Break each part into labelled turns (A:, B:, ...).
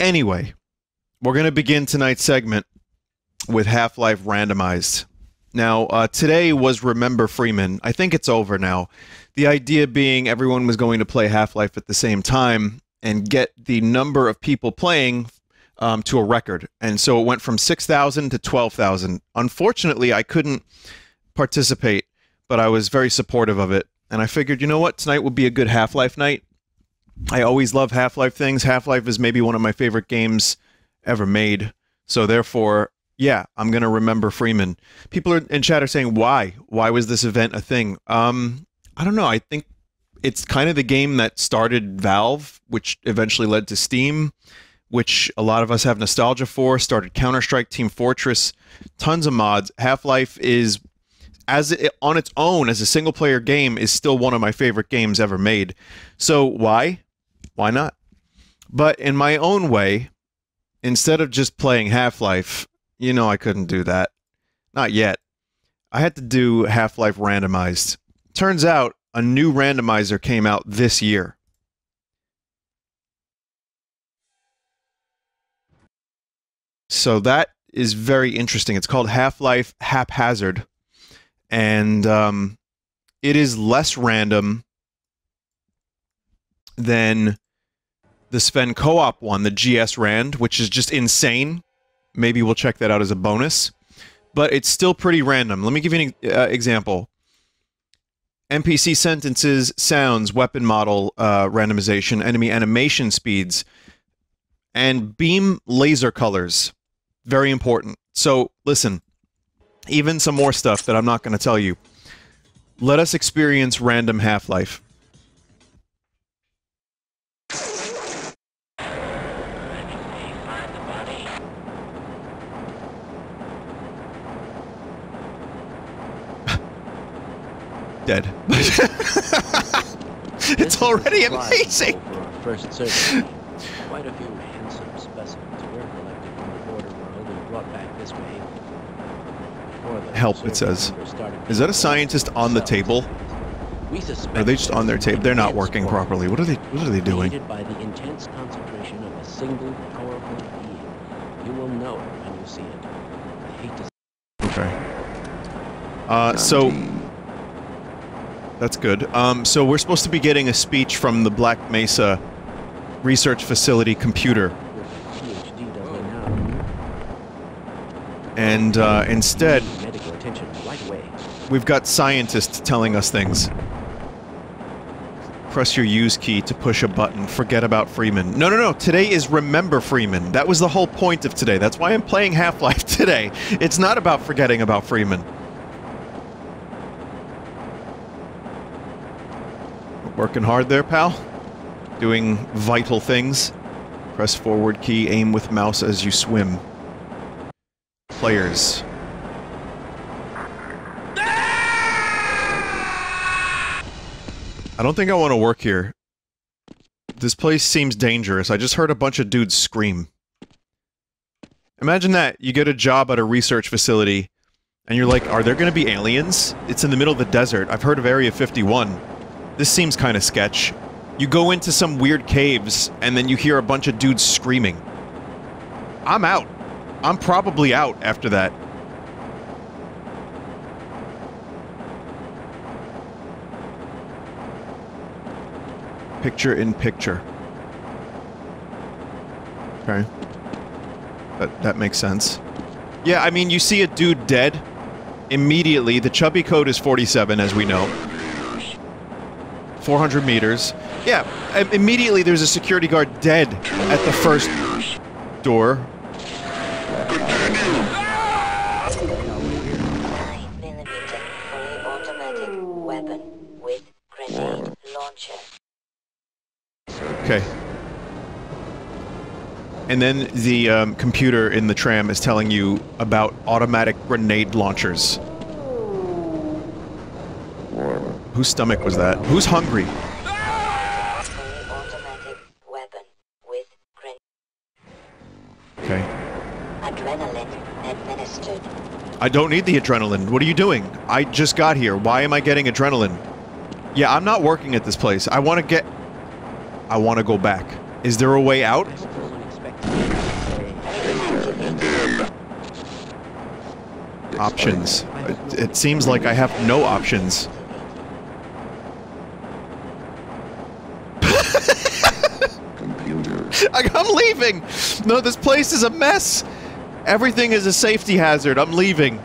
A: Anyway, we're going to begin tonight's segment with Half Life Randomized. Now, uh, today was Remember Freeman. I think it's over now. The idea being everyone was going to play Half Life at the same time and get the number of people playing um, to a record. And so it went from 6,000 to 12,000. Unfortunately, I couldn't participate, but I was very supportive of it. And I figured, you know what? Tonight would be a good Half Life night. I always love Half Life things. Half Life is maybe one of my favorite games ever made. So therefore, yeah, I'm gonna remember Freeman. People are in chat are saying why? Why was this event a thing? Um, I don't know. I think it's kind of the game that started Valve, which eventually led to Steam, which a lot of us have nostalgia for. Started Counter Strike, Team Fortress, tons of mods. Half Life is as it, on its own as a single player game is still one of my favorite games ever made. So why? Why not? But in my own way, instead of just playing Half Life, you know I couldn't do that. Not yet. I had to do Half-Life randomized. Turns out a new randomizer came out this year. So that is very interesting. It's called Half-Life Haphazard. And um, it is less random than the Sven co-op one, the GS Rand, which is just insane. Maybe we'll check that out as a bonus. But it's still pretty random. Let me give you an uh, example. NPC sentences, sounds, weapon model uh, randomization, enemy animation speeds, and beam laser colors. Very important. So, listen, even some more stuff that I'm not going to tell you. Let us experience random Half-Life. Dead. it's already amazing.
B: First survey. Quite a few handsome specimens were collected from the border world and brought back this way.
A: Help, it says. Is that a scientist on the table? Are they just on their table? They're not working properly. What are they? What are they doing?
B: By the intense concentration of a single powerful being, you will know it when you see it. I hate to.
A: Okay. Uh, so that's good. Um, so we're supposed to be getting a speech from the Black Mesa Research Facility computer. And uh, instead, we've got scientists telling us things. Press your use key to push a button. Forget about Freeman. No, no, no. Today is Remember Freeman. That was the whole point of today. That's why I'm playing Half-Life today. It's not about forgetting about Freeman. Working hard there, pal? Doing vital things? Press forward key, aim with mouse as you swim. Players. I don't think I want to work here. This place seems dangerous. I just heard a bunch of dudes scream. Imagine that. You get a job at a research facility, and you're like, are there going to be aliens? It's in the middle of the desert. I've heard of Area 51. This seems kind of sketch. You go into some weird caves, and then you hear a bunch of dudes screaming. I'm out. I'm probably out after that. Picture in picture. Okay. That, that makes sense. Yeah, I mean, you see a dude dead. Immediately, the chubby code is 47, as we know. 400 meters. Yeah, immediately there's a security guard dead at the first door. Okay. And then the um, computer in the tram is telling you about automatic grenade launchers. Whose stomach was that? Who's hungry? Okay. Adrenaline administered. I don't need the adrenaline. What are you doing? I just got here. Why am I getting adrenaline? Yeah, I'm not working at this place. I want to get... I want to go back. Is there a way out? Options. It, it seems like I have no options. I'm leaving! No, this place is a mess! Everything is a safety hazard. I'm leaving.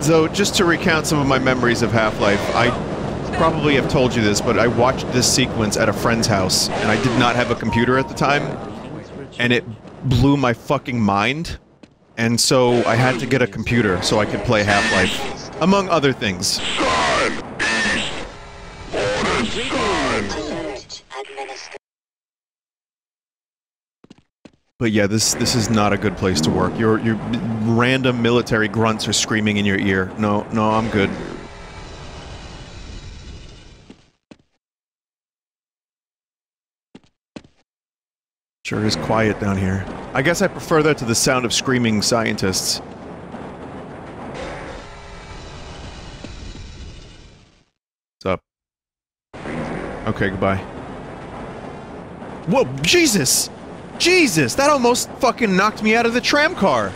A: So, just to recount some of my memories of Half-Life, I probably have told you this, but I watched this sequence at a friend's house, and I did not have a computer at the time, and it blew my fucking mind. And so I had to get a computer so I could play Half-Life, among other things. But yeah, this this is not a good place to work. Your your random military grunts are screaming in your ear. No, no, I'm good. Sure is quiet down here. I guess I prefer that to the sound of screaming scientists. What's up? Okay, goodbye. Whoa, Jesus! Jesus, that almost fucking knocked me out of the tram car.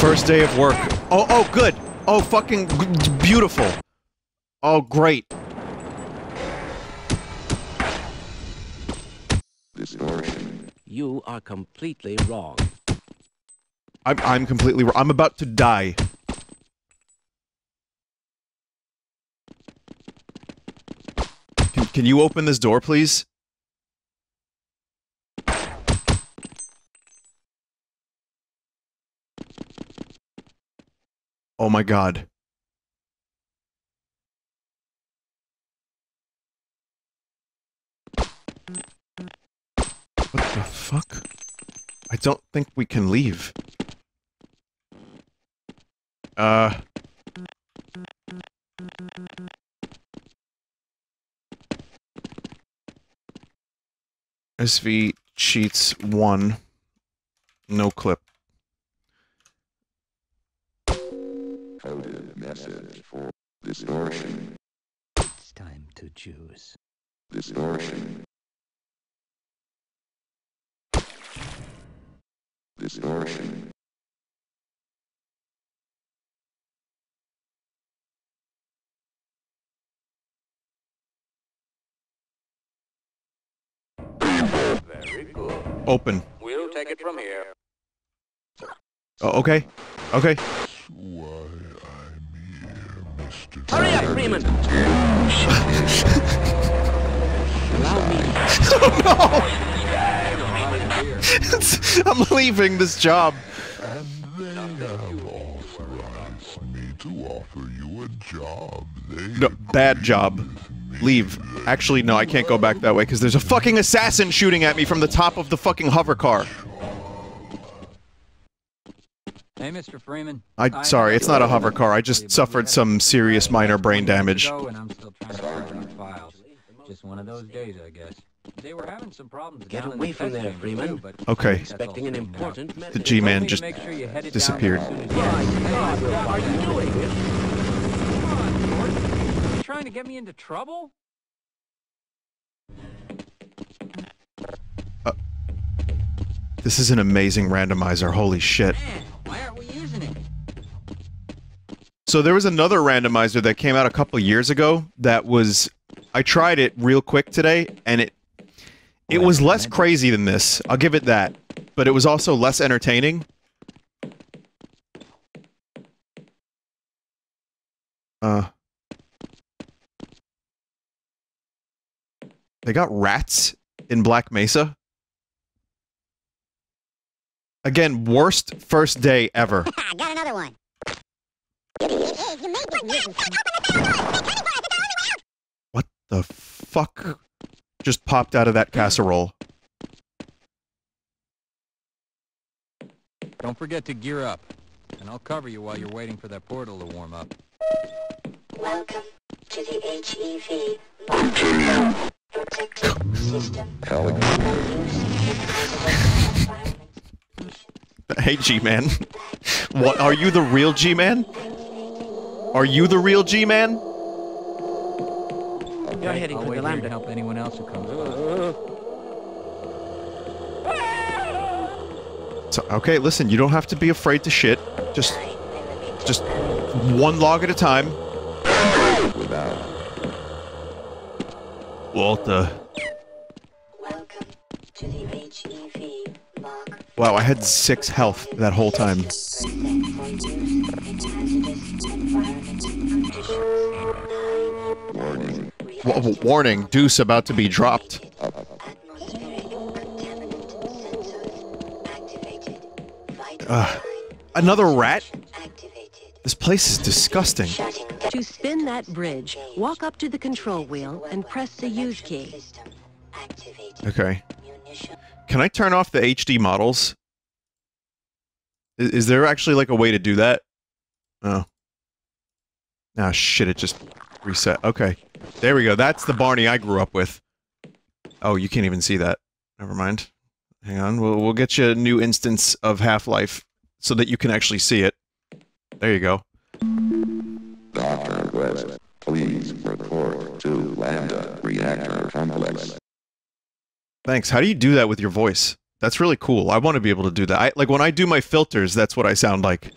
A: First day of work. Oh, oh, good. Oh, fucking beautiful. Oh, great.
C: Distortion.
B: You are completely wrong.
A: I'm, I'm completely wrong. I'm about to die. Can, can you open this door, please? Oh my god. What the fuck? I don't think we can leave. Uh. SV cheats one. No clip.
C: Coded message for distortion.
B: It's time to choose.
C: Distortion. Distortion.
D: Very good.
A: Open.
D: We'll take it from here.
A: Oh, okay. Okay.
E: Why, I'm here, Mr.
B: Hurry up, Freeman! Allow me.
A: I'm leaving this job.
E: And they have authorized me to offer you a job. They
A: No, bad job. Leave. Actually, no, I can't go back that way because there's a fucking assassin shooting at me from the top of the fucking hover car.
F: Hey, Mr. Freeman.
A: I sorry, it's not a hover car. I just suffered some serious minor brain damage.
F: And I'm still trying to find these files. Just one of those days, I guess. They were having some problems.
B: Get
F: down
B: away
F: the
B: from there, Freeman.
F: too, but
A: Okay.
B: Expecting an important
A: The. G-Man
F: Told me to
A: just
F: make sure you headed
A: disappeared.
F: Down as soon as you
B: God, what are you doing?
F: Come on, George. You trying to get me into trouble?
A: Uh, this is an amazing randomizer. Holy shit.
F: Man,
A: So there was another randomizer that came out a couple years ago that was I tried it real quick today and it it was less crazy than this. I'll give it that. But it was also less entertaining. Uh They got rats in Black Mesa. Again, worst first day ever.
G: I got another one.
A: What the fuck just popped out of that casserole?
F: Don't forget to gear up, and I'll cover you while you're waiting for that portal to warm up.
G: Welcome to the HEV Multi Protected System.
A: Hey, G-Man. What? Are you the real G-Man? Are you the real G-Man?
B: You're heading
F: I'll
B: for
F: wait
B: the
F: here and
B: lambda.
F: help anyone else who comes by.
A: So, okay, listen, you don't have to be afraid to shit. Just, just one log at a time.
C: Without
A: Walter.
G: Welcome to the HEV, Mark.
A: Wow, I had six health that whole time. W- w- warning, Deuce about to be dropped.
G: Atmospheric contaminant sensors activated. Vital
A: Ugh.
G: sign
A: Another rat? This place is disgusting.
H: To spin that bridge, walk up to the control wheel and press the use key.
A: Okay. Can I turn off the HD models? Is, is there actually like a way to do that? Oh. Ah, shit, it just reset. Okay. There we go. That's the Barney I grew up with. Oh, you can't even see that. Never mind. Hang on. We'll, we'll get you a new instance of Half-Life so that you can actually see it. There you go.
C: Dr. West, please report to Lambda Reactor Complex.
A: Thanks. How do you do that with your voice? That's really cool. I want to be able to do that. I, like when I do my filters, that's what I sound like.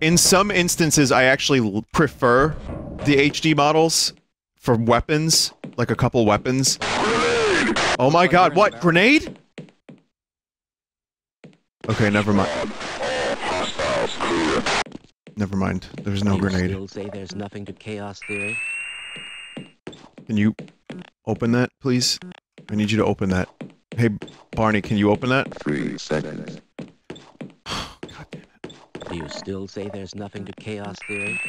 A: In some instances, I actually prefer the HD models for weapons, like a couple weapons. Oh my god, what? Grenade? Okay, never mind. Never mind. There's no
B: you
A: grenade.
B: still say there's nothing to chaos theory?
A: Can you open that, please? I need you to open that. Hey, Barney, can you open that?
C: Three seconds.
B: Do you still say there's nothing to chaos theory?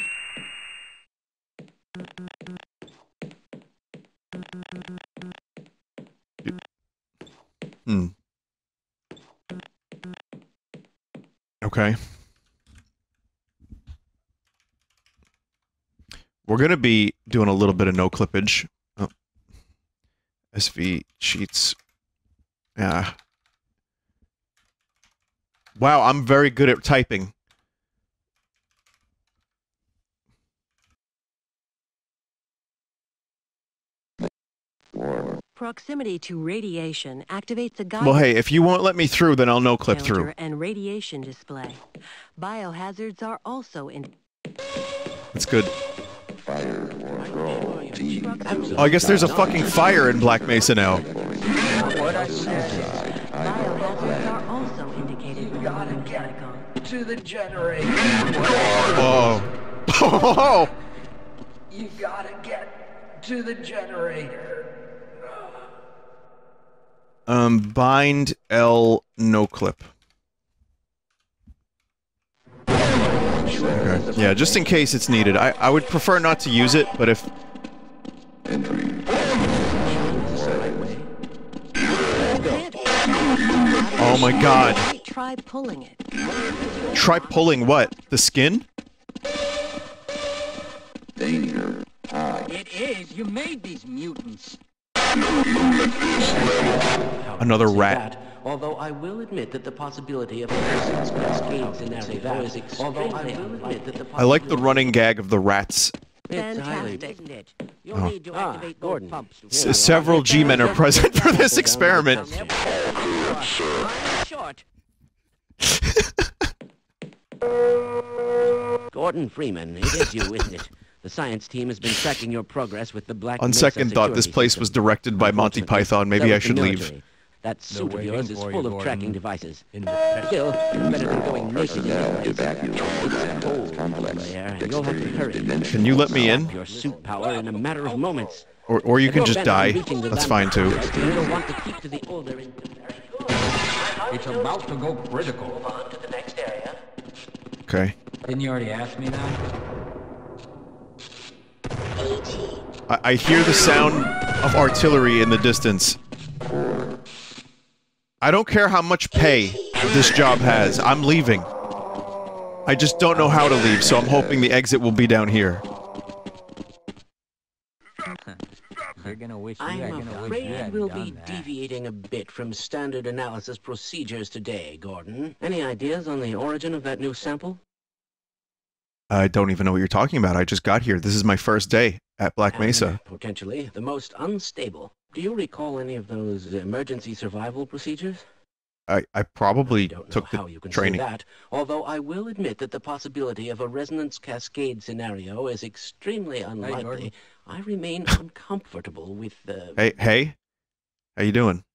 A: Hmm. Okay. We're gonna be doing a little bit of no clippage. Oh. SV cheats. Yeah. Wow, I'm very good at typing.
H: Proximity to radiation activates a guidance
A: Well, hey, if you won't let me through, then I'll no clip
H: counter
A: through.
H: and radiation display. Biohazards are also in.
A: That's good.
C: Fire.
A: Oh, I guess there's a fucking fire in Black Mesa now.
H: Biohazards are also indicated with the warning icon.
I: to the generator.
A: Whoa. Oh.
I: You gotta get to the generator.
A: Um, bind L no clip. Okay. Yeah, just in case it's needed. I, I would prefer not to use it, but if oh my god,
H: Try pulling it.
A: try pulling what? The skin?
C: Danger.
F: It is. You made these mutants.
A: Another rat.
B: although I will admit that the possibility of a resonance cascade scenario is extremely unlikely.
A: I like the running gag of the rats.
H: Fantastic.
F: You'll
A: Oh.
F: need to
B: Ah,
F: activate those pumps.
A: S- several G-men are present for this experiment.
B: Gordon Freeman, it is you, isn't it? The science team has been tracking your progress with the Black
A: On second thought, this place
B: system.
A: was directed by Monty Python. Maybe I
B: is the
A: should leave.
B: That suit of yours is full
F: you,
B: of tracking devices.
F: In the press.
B: Still, better than going naked in
C: Personnel
B: space.
C: evacuate
B: It's
C: Lambda
B: cold
C: Complex.
B: there, and you'll have to hurry.
A: Can you let me in?
B: Your suit power in a matter of moments.
A: Or, or you can just die. That's fine too.
B: You'll want to keep to the older.
F: It's about to go critical.
B: On to the next area.
A: Okay.
F: Didn't you already ask me that?
G: AT.
A: I, I hear the sound of artillery in the distance. I don't care how much pay this job has. I'm leaving. I just don't know how to leave, so I'm hoping the exit will be down here.
F: You're gonna wish
B: I'm
F: you're gonna wish
B: afraid we'll be
F: that.
B: deviating a bit from standard analysis procedures today, Gordon. Any ideas on the origin of that new sample?
A: I don't even know what you're talking about. I just got here. This is my first day at Black
B: And,
A: Mesa.
B: potentially the most unstable. Do you recall any of those emergency survival procedures?
A: I, I probably
B: don't know
A: took
B: how you can
A: training.
B: say that, although I will admit that the possibility of a resonance cascade scenario is extremely unlikely.
F: Gordon.
B: I remain uncomfortable with the.
A: Hey, hey, how you doing?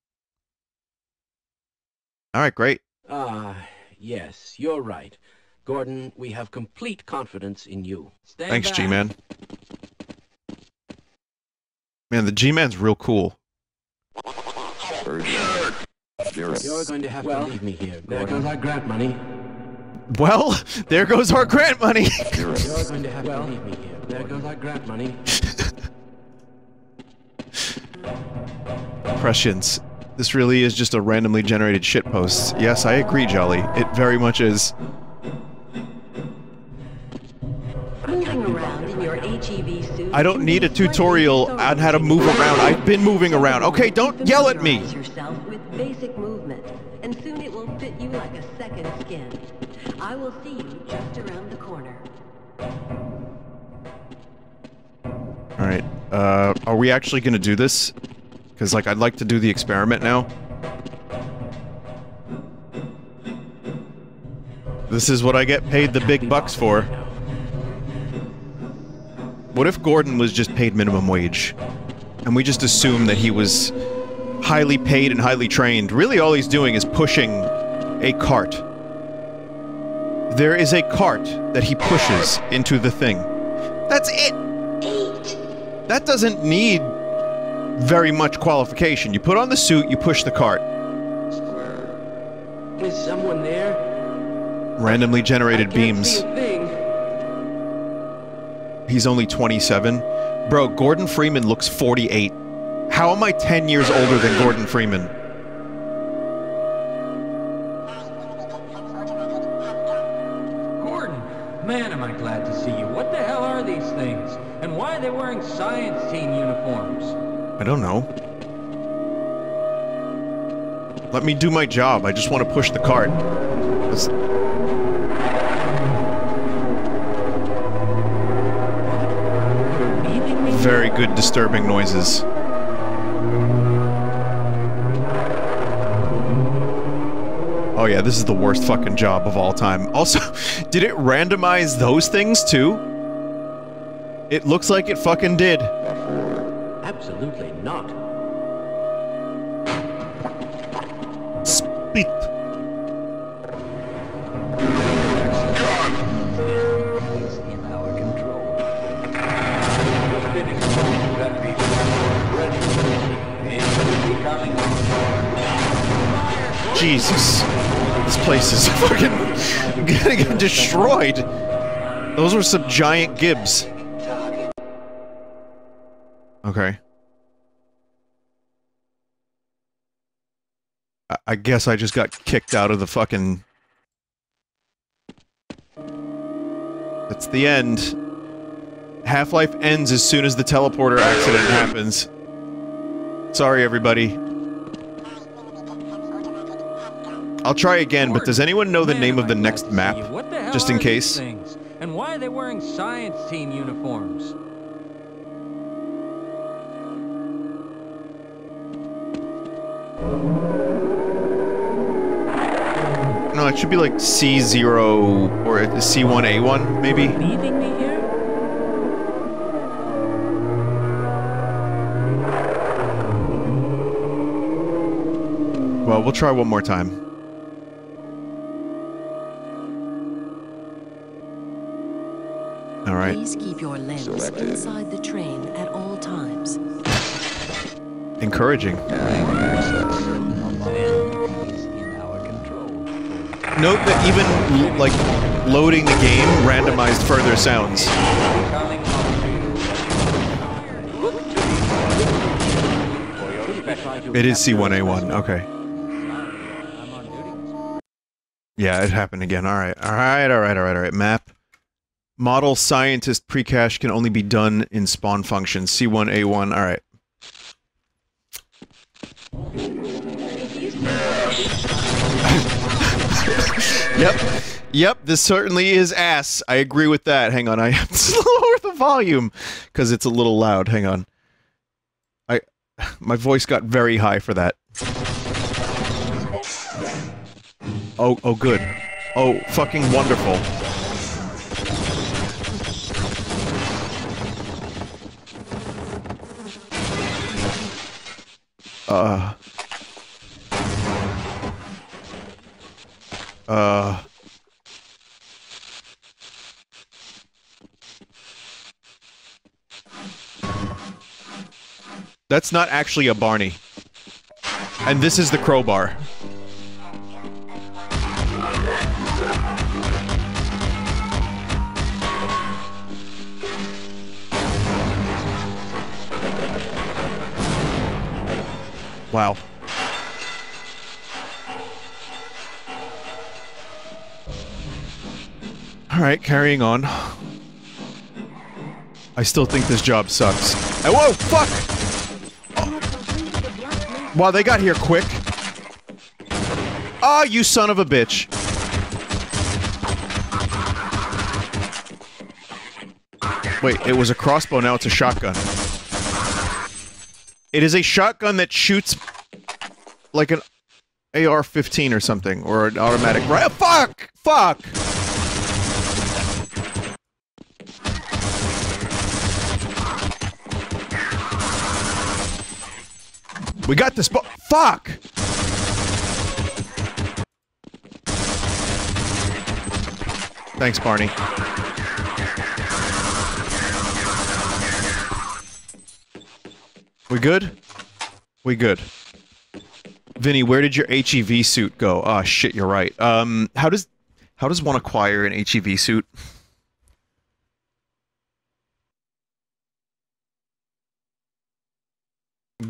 A: All right, great.
B: Ah, yes, you're right. Gordon, we have complete confidence in you.
F: Stand
A: Thanks,
F: back.
A: G-Man. Man, the G-Man's real cool.
B: You're going to have
I: Well,
B: to leave me here,
I: There goes our grant money.
A: Well, there goes our grant money.
B: You're going to have
I: Well,
B: to leave me here.
I: There goes our grant money.
A: Prescience. This really is just a randomly generated shitpost. Yes, I agree, Jolly. It very much is. I don't need a tutorial on how to move around. I've been moving around. Okay, don't yell at me.
H: Yourself with basic movement, and soon it will fit you like a second skin. I will see you just around the corner.
A: All right. Uh, are we actually gonna do this? Because like I'd like to do the experiment now. This is what I get paid the big bucks for. What if Gordon was just paid minimum wage? And we just assume that he was highly paid and highly trained. Really all he's doing is pushing a cart. There is a cart that he pushes into the thing. That's it! That doesn't need very much qualification. You put on the suit, you push the cart.
B: Is someone there?
A: Randomly generated beams.
B: See a thing.
A: He's only 27. Bro, Gordon Freeman looks 48. How am I 10 years older than Gordon Freeman?
F: Gordon, man, am I glad to see you. What the hell are these things? And why are they wearing science team uniforms?
A: I don't know. Let me do my job. I just want to push the cart. That's- Very good disturbing noises. Oh yeah, this is the worst fucking job of all time. Also, did it randomize those things too? It looks like it fucking did. Destroyed. Those were some giant gibs. Okay. I- I guess I just got kicked out of the fucking... That's the end. Half-Life ends as soon as the teleporter accident happens. Sorry, everybody. I'll try again, but does anyone know the name of the next map?
F: What the hell
A: Just in case.
F: Things? And why are they wearing science team uniforms?
A: No, it should be like C0 or C1A1, maybe?
B: Leaving me here?
A: Well, we'll try one more time. All right.
H: Please keep your lens
C: Selected.
H: inside the train at all times.
A: Encouraging.
C: Access.
F: He's in our control.
A: Note that even, like, loading the game randomized further sounds. It is C1A1, okay.
F: I'm on duty.
A: Yeah, it happened again. All right. All right, all right, all right, all right. Map. Model scientist precache can only be done in spawn functions. C1A1, all right. Yep. Yep, this certainly is ass. I agree with that. Hang on, I have to lower the volume because it's a little loud. Hang on. I my voice got very high for that. Oh, oh good. Oh, fucking wonderful. That's not actually a Barney. And this is the crowbar. Wow. Alright, carrying on. I still think this job sucks. Oh, whoa, fuck! Wow, they got here quick. Ah, you son of a bitch. Wait, it was a crossbow, now it's a shotgun. It is a shotgun that shoots like an AR-15 or something, or an automatic. Right? Fuck! Fuck! We got this. Fuck! Thanks, Barney. We good? We good. Vinny, where did your HEV suit go? Oh shit, you're right. Um, how does how does one acquire an HEV suit?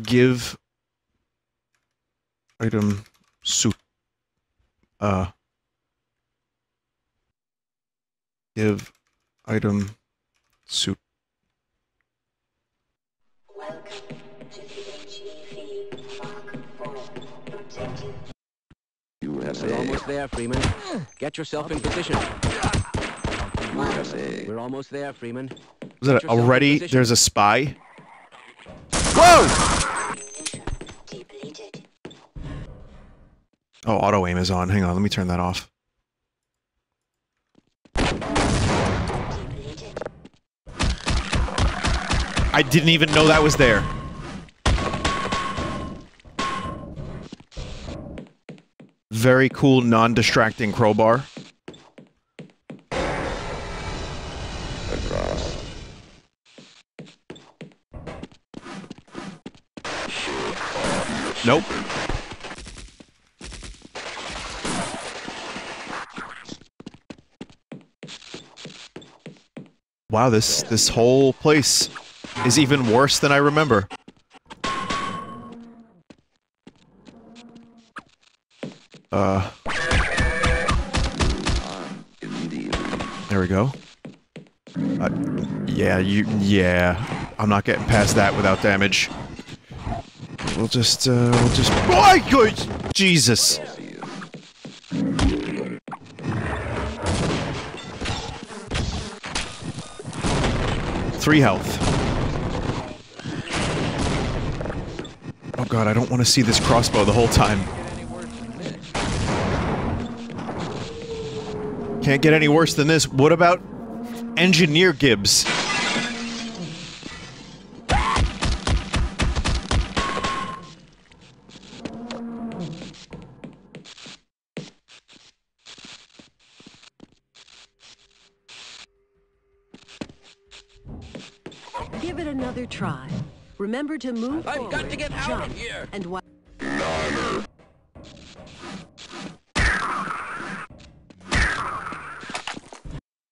A: Give item suit. Uh. Give item suit. Welcome to the H V.
B: We're almost there, Freeman. Get yourself in position. We're almost there, Freeman.
A: Is that already? There's a spy? Whoa! Oh, auto aim is on. Hang on, let me turn that off. I didn't even know that was there. Very cool, non-distracting crowbar. Nope. Wow, this this whole place is even worse than I remember. Uh. There we go. Uh, yeah, you. Yeah, I'm not getting past that without damage. We'll just. Uh, we'll just. Oh, Jesus! Three health. Oh god, I don't want to see this crossbow the whole time. Can't get any worse than this. What about Engineer Gibbs?
H: Remember to move
B: I've
H: forward,
B: got to get out
H: jump,
B: of here.
H: and while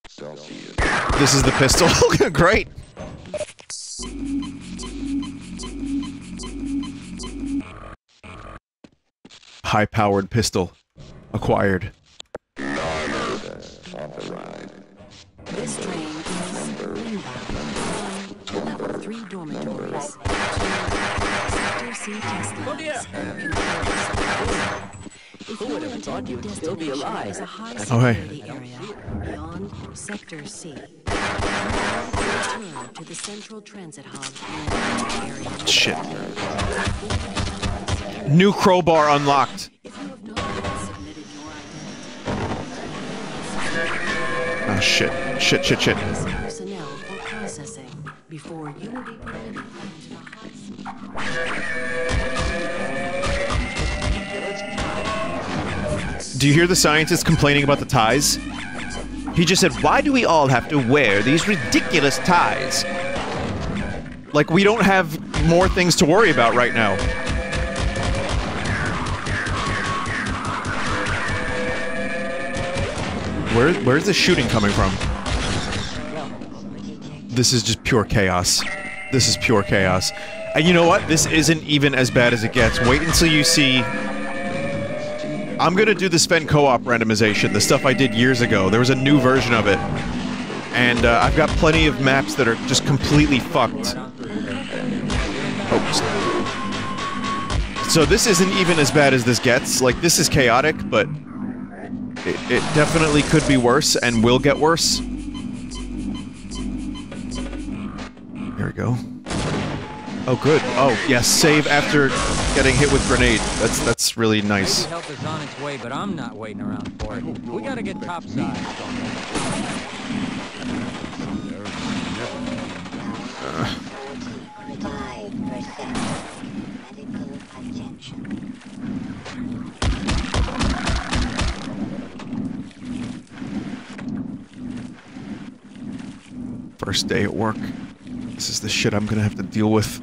C: Celsius.
A: This is the pistol. Great. High-powered pistol acquired.
B: Who would have thought you'd still be alive?
A: Oh, hey.
J: beyond Sector C. Return to the central transit hub.
A: Shit. New crowbar unlocked. Oh shit. Shit, shit, shit.
J: personnel for processing before you will be permitted
A: Do you hear the scientist complaining about the ties? He just said, Why do we all have to wear these ridiculous ties? Like, we don't have more things to worry about right now. Where, where's the shooting coming from? This is just pure chaos. This is pure chaos. And you know what? This isn't even as bad as it gets. Wait until you see I'm gonna do the Sven co-op randomization, the stuff I did years ago. There was a new version of it, and uh, I've got plenty of maps that are just completely fucked. Oops. So this isn't even as bad as this gets. Like this is chaotic, but it, it definitely could be worse and will get worse. There we go. Oh, good. Oh, yes. Save after getting hit with grenade. That's that's really nice.
F: Help is on its way, but I'm not waiting around for it. We gotta get topside.
G: Forty-five percent medical attention.
A: First day at work. This is the shit I'm gonna have to deal with.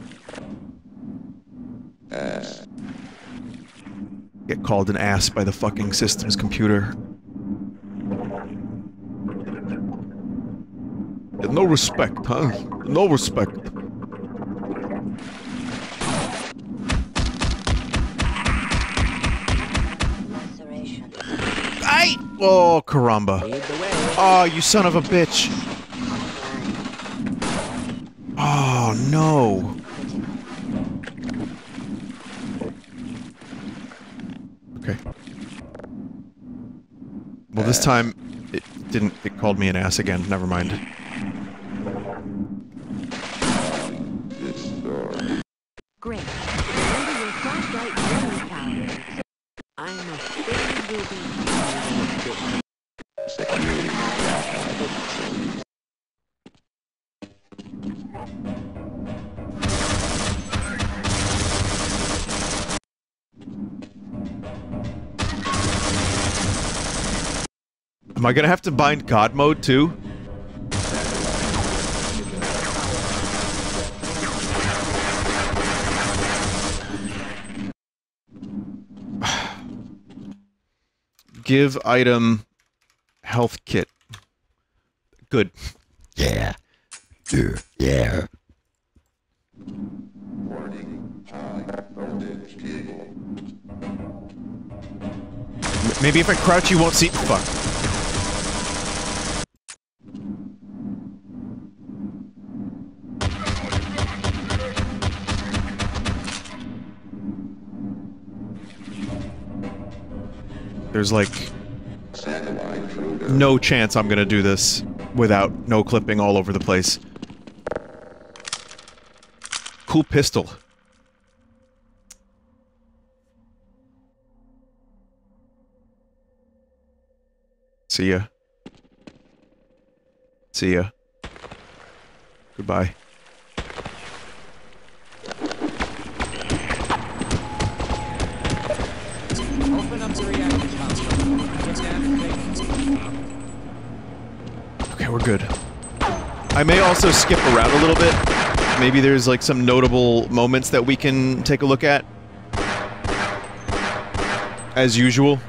A: Get called an ass by the fucking system's computer. No respect, huh? No respect. I. Oh, caramba. Oh, you son of a bitch. Oh, no. This time it didn't. It called me an ass again. Never mind.
H: Great.
A: Am I gonna have to bind God mode too? Give item health kit. Good.
E: Yeah. Yeah. Yeah.
C: Warning. High voltage cable.
A: M- Maybe if I crouch you won't see- fuck. There's like no chance I'm gonna do this without no clipping all over the place. Cool pistol. See ya. See ya. Goodbye. We're good. I may also skip around a little bit. Maybe there's like some notable moments that we can take a look at. As usual.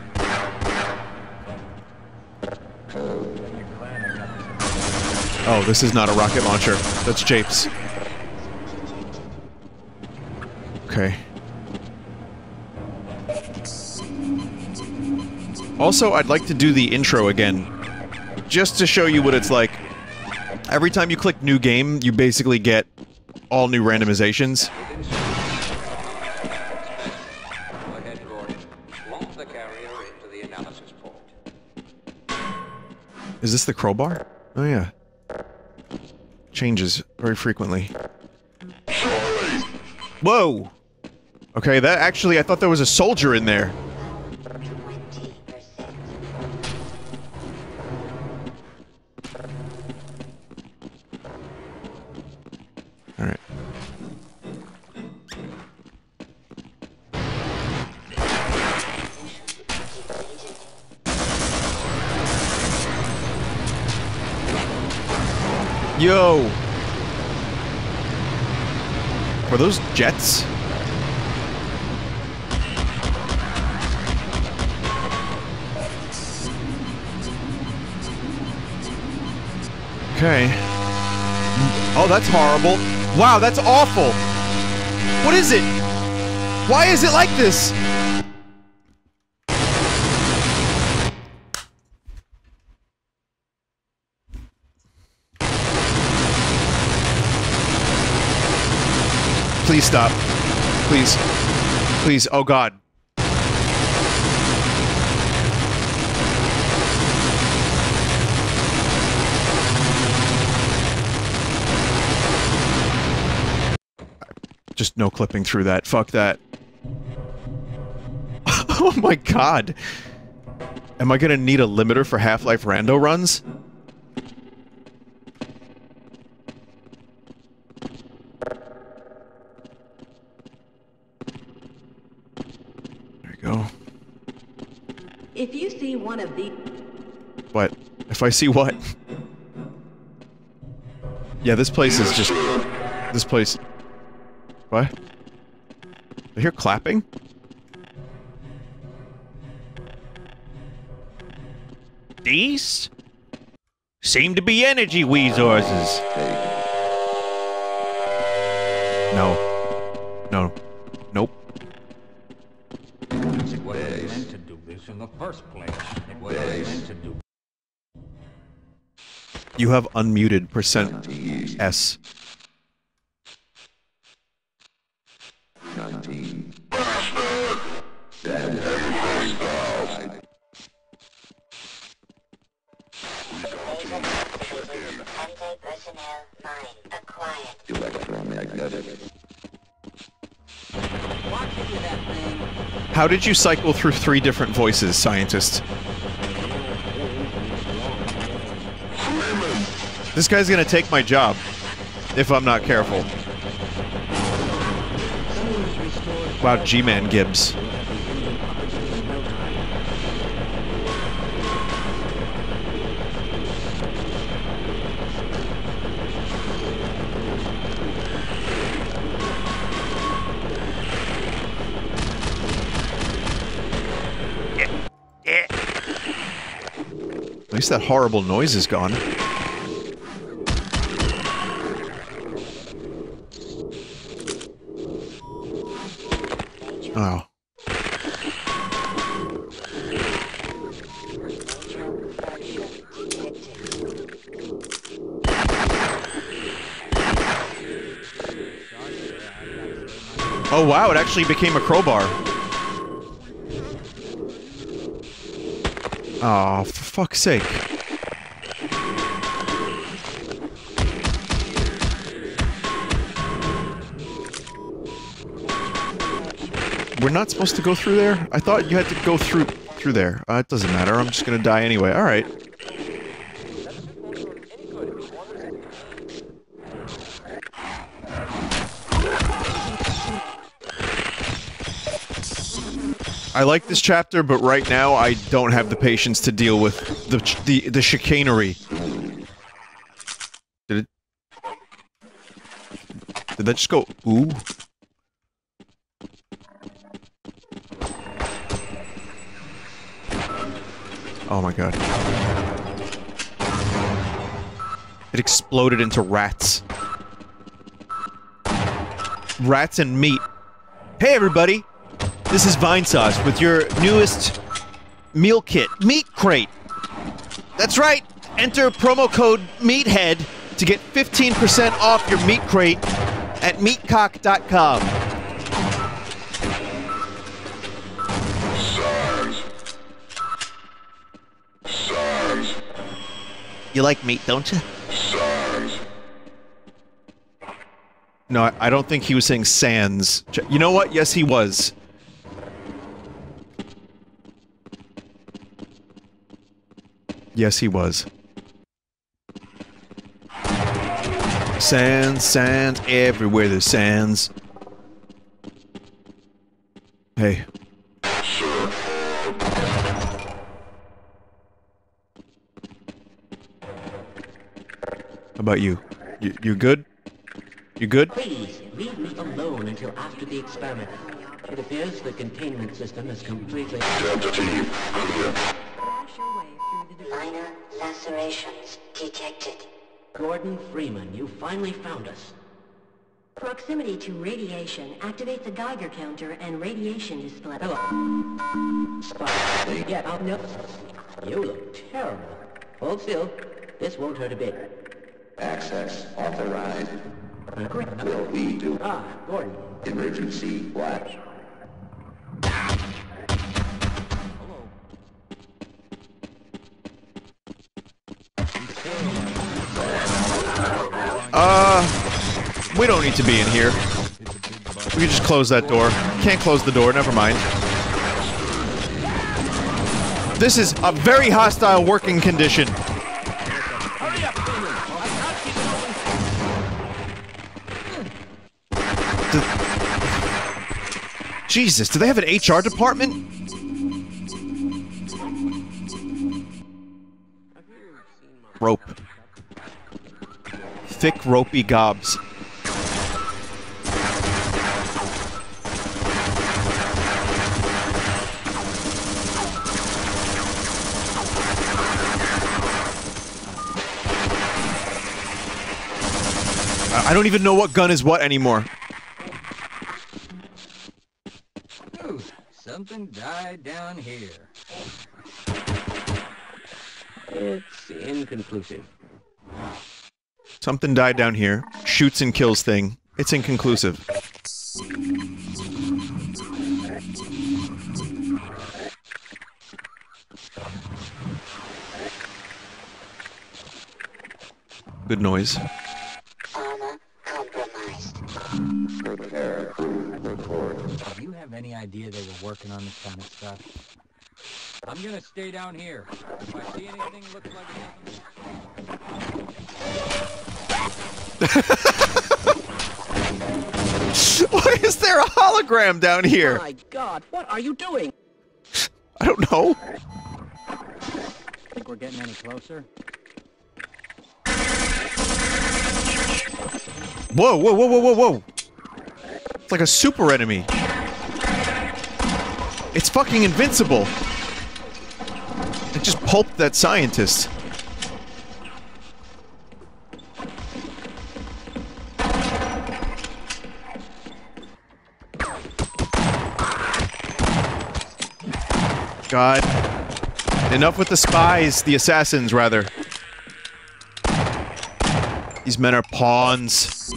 A: Oh, this is not a rocket launcher. That's Japes. Okay. Also, I'd like to do the intro again, just to show you what it's like, every time you click new game, you basically get all new randomizations. Is this the crowbar? Oh yeah. Changes very frequently. Whoa! Okay, that actually, I thought there was a soldier in there. Jets? Okay. Oh, that's horrible. Wow, that's awful. What is it? Why is it like this? Please stop. Please. Please. Oh god. Just no clipping through that. Fuck that. oh my god. Am I gonna need a limiter for Half-Life Rando runs? There you go.
H: If you see one of these,
A: What? If I see what? Yeah, this place is just... This place... What? I hear clapping?
K: These seem to be energy resources.
F: First place. It wasn't meant to do
A: You have unmuted percent S. How did you cycle through three different voices, scientist? This guy's gonna take my job. If I'm not careful. Wow, G-Man Gibbs. Least that horrible noise is gone. Oh. Oh wow, it actually became a crowbar. Oh, fuck's sake. We're not supposed to go through there? I thought you had to go through through there. Uh, it doesn't matter. I'm just gonna die anyway. All like this chapter, but right now I don't have the patience to deal with the the the chicanery. Did it? Did that just go ooh? Oh my god. It exploded into rats. Rats and meat. Hey everybody! This is Vinesauce with your newest meal kit, Meat Crate. That's right! Enter promo code MEATHEAD to get 15% off your meat crate at meatcock.com.
K: You like meat, don't you?
A: No, I, I don't think he was saying Sans. You know what? Yes, he was. Yes, he was. Sands, sands, everywhere there's sands. Hey. How about you? You, you good? You good?
B: Please, leave me alone until after the experiment. It appears the containment system is completely...
H: Crash your way through the
G: Minor lacerations detected.
B: Gordon Freeman, you finally found us.
H: Proximity to radiation activates a Geiger counter and radiation display.
B: Hello. Spot. Get out. No. You look terrible. Hold still. This won't hurt a bit.
C: Access authorized. Will lead to
B: Ah, Gordon.
C: emergency flash.
A: Uh, we don't need to be in here. We can just close that door. Can't close the door, never mind. This is a very hostile working condition. D- Jesus, do they have an HR department? Rope. Thick, ropey gobs. I don't even know what gun is what anymore.
F: Ooh, something died down here.
B: It's inconclusive.
A: Something died down here. Shoots and kills thing. It's inconclusive. Good noise.
F: Do you have any idea they were working on this kind of stuff? I'm gonna stay down here. If I see anything looks like nothing...
A: Why is there a hologram down here?
B: My God, what are you doing?
A: I don't know.
F: Think we're getting any closer?
A: Whoa, whoa, whoa, whoa, whoa, whoa. It's like a super enemy. It's fucking invincible. It just pulped that scientist. God. Enough with the spies, the assassins, rather. These men are pawns.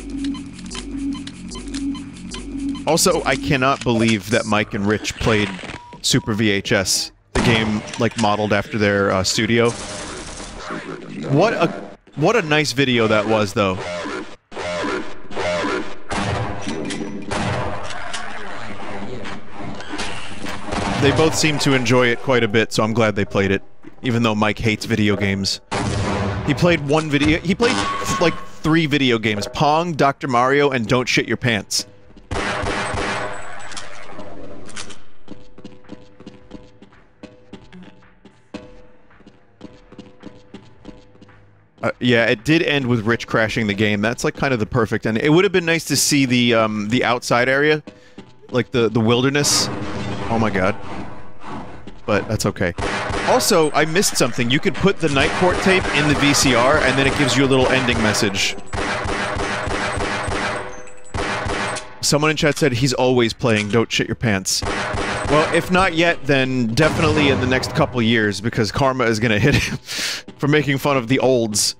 A: Also, I cannot believe that Mike and Rich played Super VHS, the game like modeled after their uh, studio. What a what a nice video that was, though. They both seem to enjoy it quite a bit, so I'm glad they played it, even though Mike hates video games. He played one video. He played like three video games: Pong, Dr. Mario, and Don't Shit Your Pants. Uh, yeah, it did end with Rich crashing the game. That's like kind of the perfect end. It would have been nice to see the um, the outside area, like the the wilderness. Oh my god. But that's okay. Also, I missed something. You could put the night court tape in the VCR, and then it gives you a little ending message. Someone in chat said he's always playing Don't Shit Your Pants. Well, if not yet, then definitely in the next couple years, because karma is gonna hit him for making fun of the olds.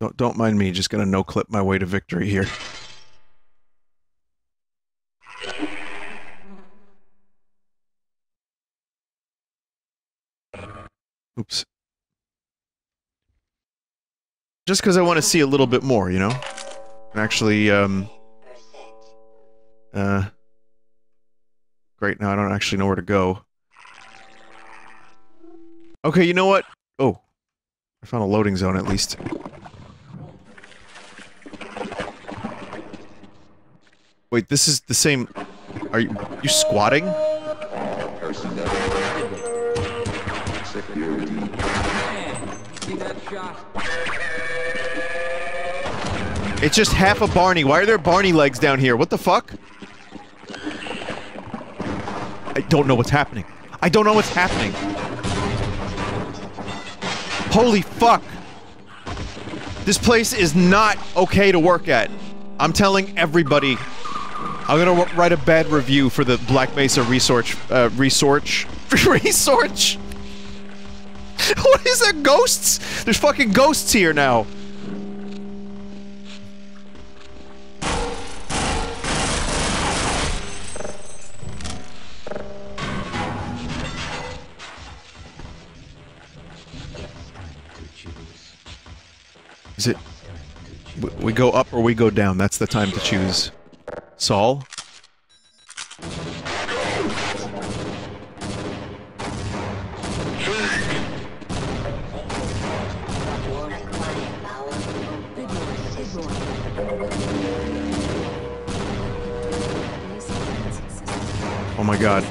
A: Don't don't mind me. Just gonna no clip my way to victory here. Oops. Just because I want to see a little bit more, you know? Actually, um... Uh... Great, now I don't actually know where to go. Okay, you know what? Oh. I found a loading zone, at least. Wait, this is the same... Are you... you squatting? It's just half a Barney. Why are there Barney legs down here? What the fuck? I don't know what's happening. I don't know what's happening. Holy fuck. This place is not okay to work at. I'm telling everybody. I'm gonna write a bad review for the Black Mesa research, uh, research, research. what is that? Ghosts? There's fucking ghosts here now. Is it? We go up or we go down. That's the time to choose. Saul? Oh my god.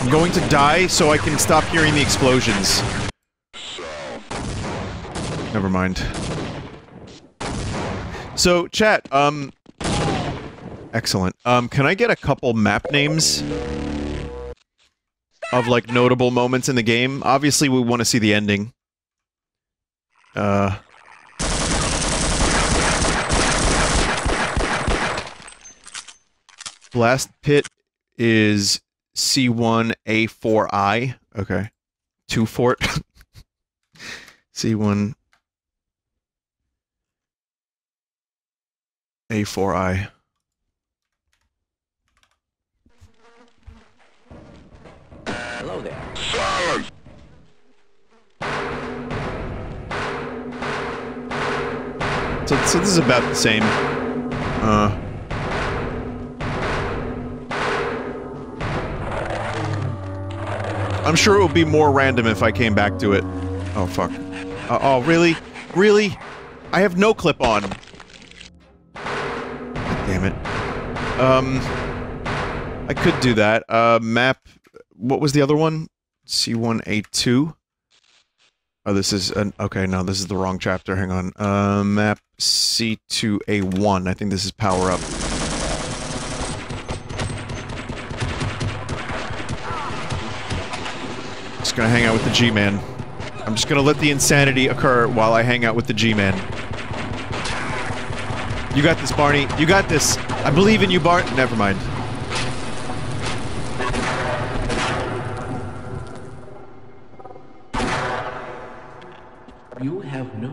A: I'm going to die so I can stop hearing the explosions. Never mind. So, chat, um... Excellent. Um, can I get a couple map names? Of, like, notable moments in the game? Obviously, we want to see the ending. Uh... Blast Pit is C1A4I. Okay. Two Fort. C1 A4I.
B: Hello there.
A: So, so this is about the same. Uh. I'm sure it would be more random if I came back to it. Oh, fuck. Uh, oh, really? Really? I have no clip on. Damn it. Um, I could do that. Uh, map... What was the other one? C1A2? Oh, this is an... Okay, no, this is the wrong chapter. Hang on. Uh, map C2A1. I think this is power up. Just gonna hang out with the G-Man. I'm just gonna let the insanity occur while I hang out with the G-Man. You got this, Barney. You got this. I believe in you, Bart. Never mind.
B: You have no.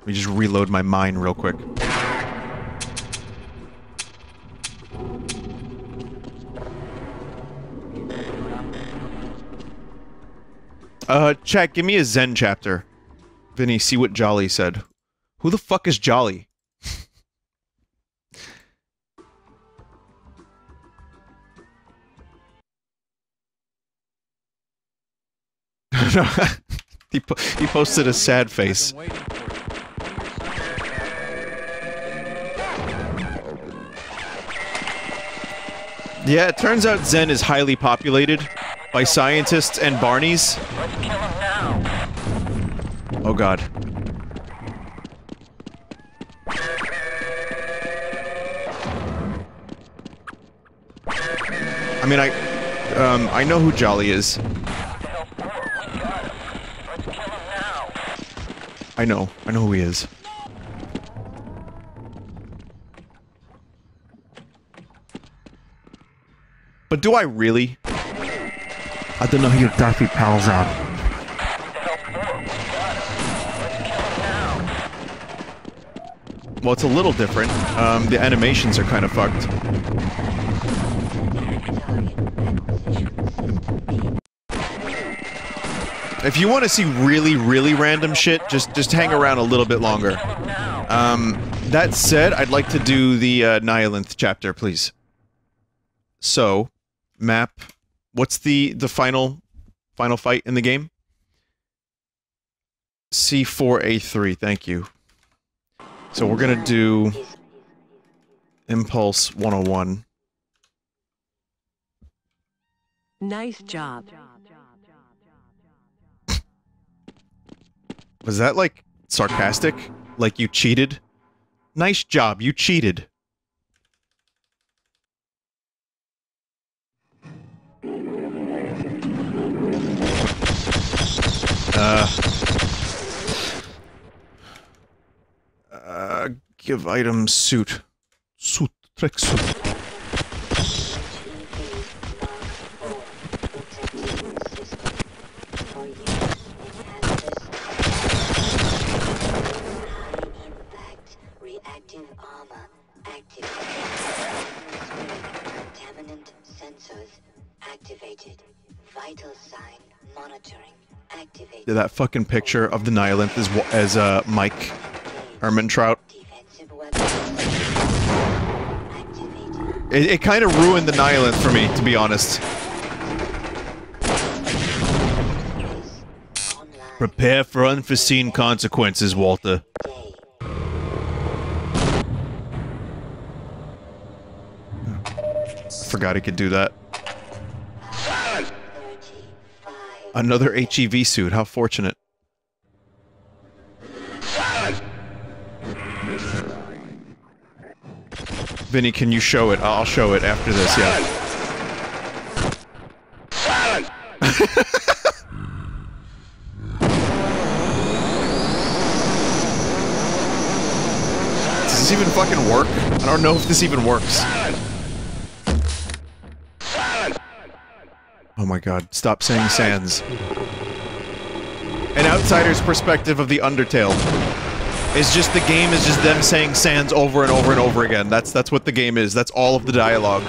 A: Let me just reload my mine real quick. Uh, chat, give me a Xen chapter. Vinny, see what Jolly said. Who the fuck is Jolly? He, po he posted a sad face. Yeah, it turns out Xen is highly populated by scientists and Barneys. Oh god. I mean, I, um, I know who Jolly is. I know. I know who he is. But do I really?
K: I don't know who your daffy pals are.
A: Well, it's a little different. Um, the animations are kind of fucked. If you want to see really, really random shit, just just hang around a little bit longer. Um, that said, I'd like to do the uh, chapter, please. So, map. What's the the final final fight in the game? C4A3. Thank you. So we're gonna do Impulse 101.
H: Nice job.
A: Was that like sarcastic? Like you cheated? Nice job, you cheated. Uh, give item suit. Suit, trek suit.
G: Activated. Sensors activated. Vital sign monitoring.
A: That fucking picture of the Nihilanth as, as uh, Mike Ermintrout. It, it kind of ruined the Nihilanth for me, to be honest.
K: Prepare for unforeseen consequences, Walter.
A: Forgot he could do that. Another HEV suit, how fortunate. Vinny, can you show it? I'll show it after this, yeah. Does this even fucking work? I don't know if this even works. Oh my god, stop saying Sans. An outsider's perspective of the Undertale is just the game is just them saying Sans over and over and over again. That's that's what the game is. That's all of the dialogue.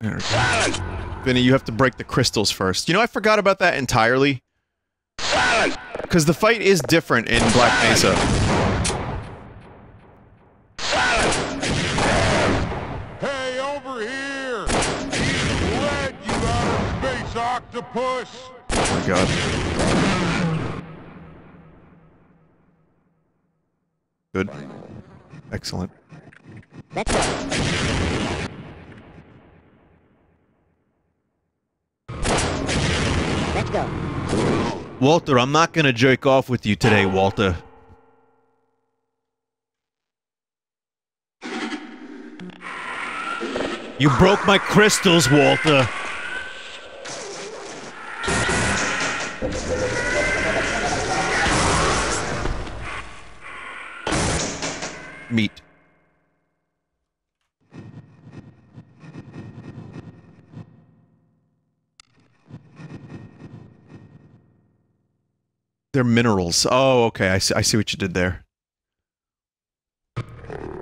A: There we go. Vinny, you have to break the crystals first. You know, I forgot about that entirely. Because the fight is different in Black Mesa.
E: Hey, over here! Eat lead, you outer space octopus!
A: Oh my god. Good. Excellent.
G: Let's go. Let's go.
K: Walter, I'm not gonna jerk off with you today, Walter. You broke my crystals, Walter.
A: Meat. They're minerals. Oh, okay. I see, I see what you did there.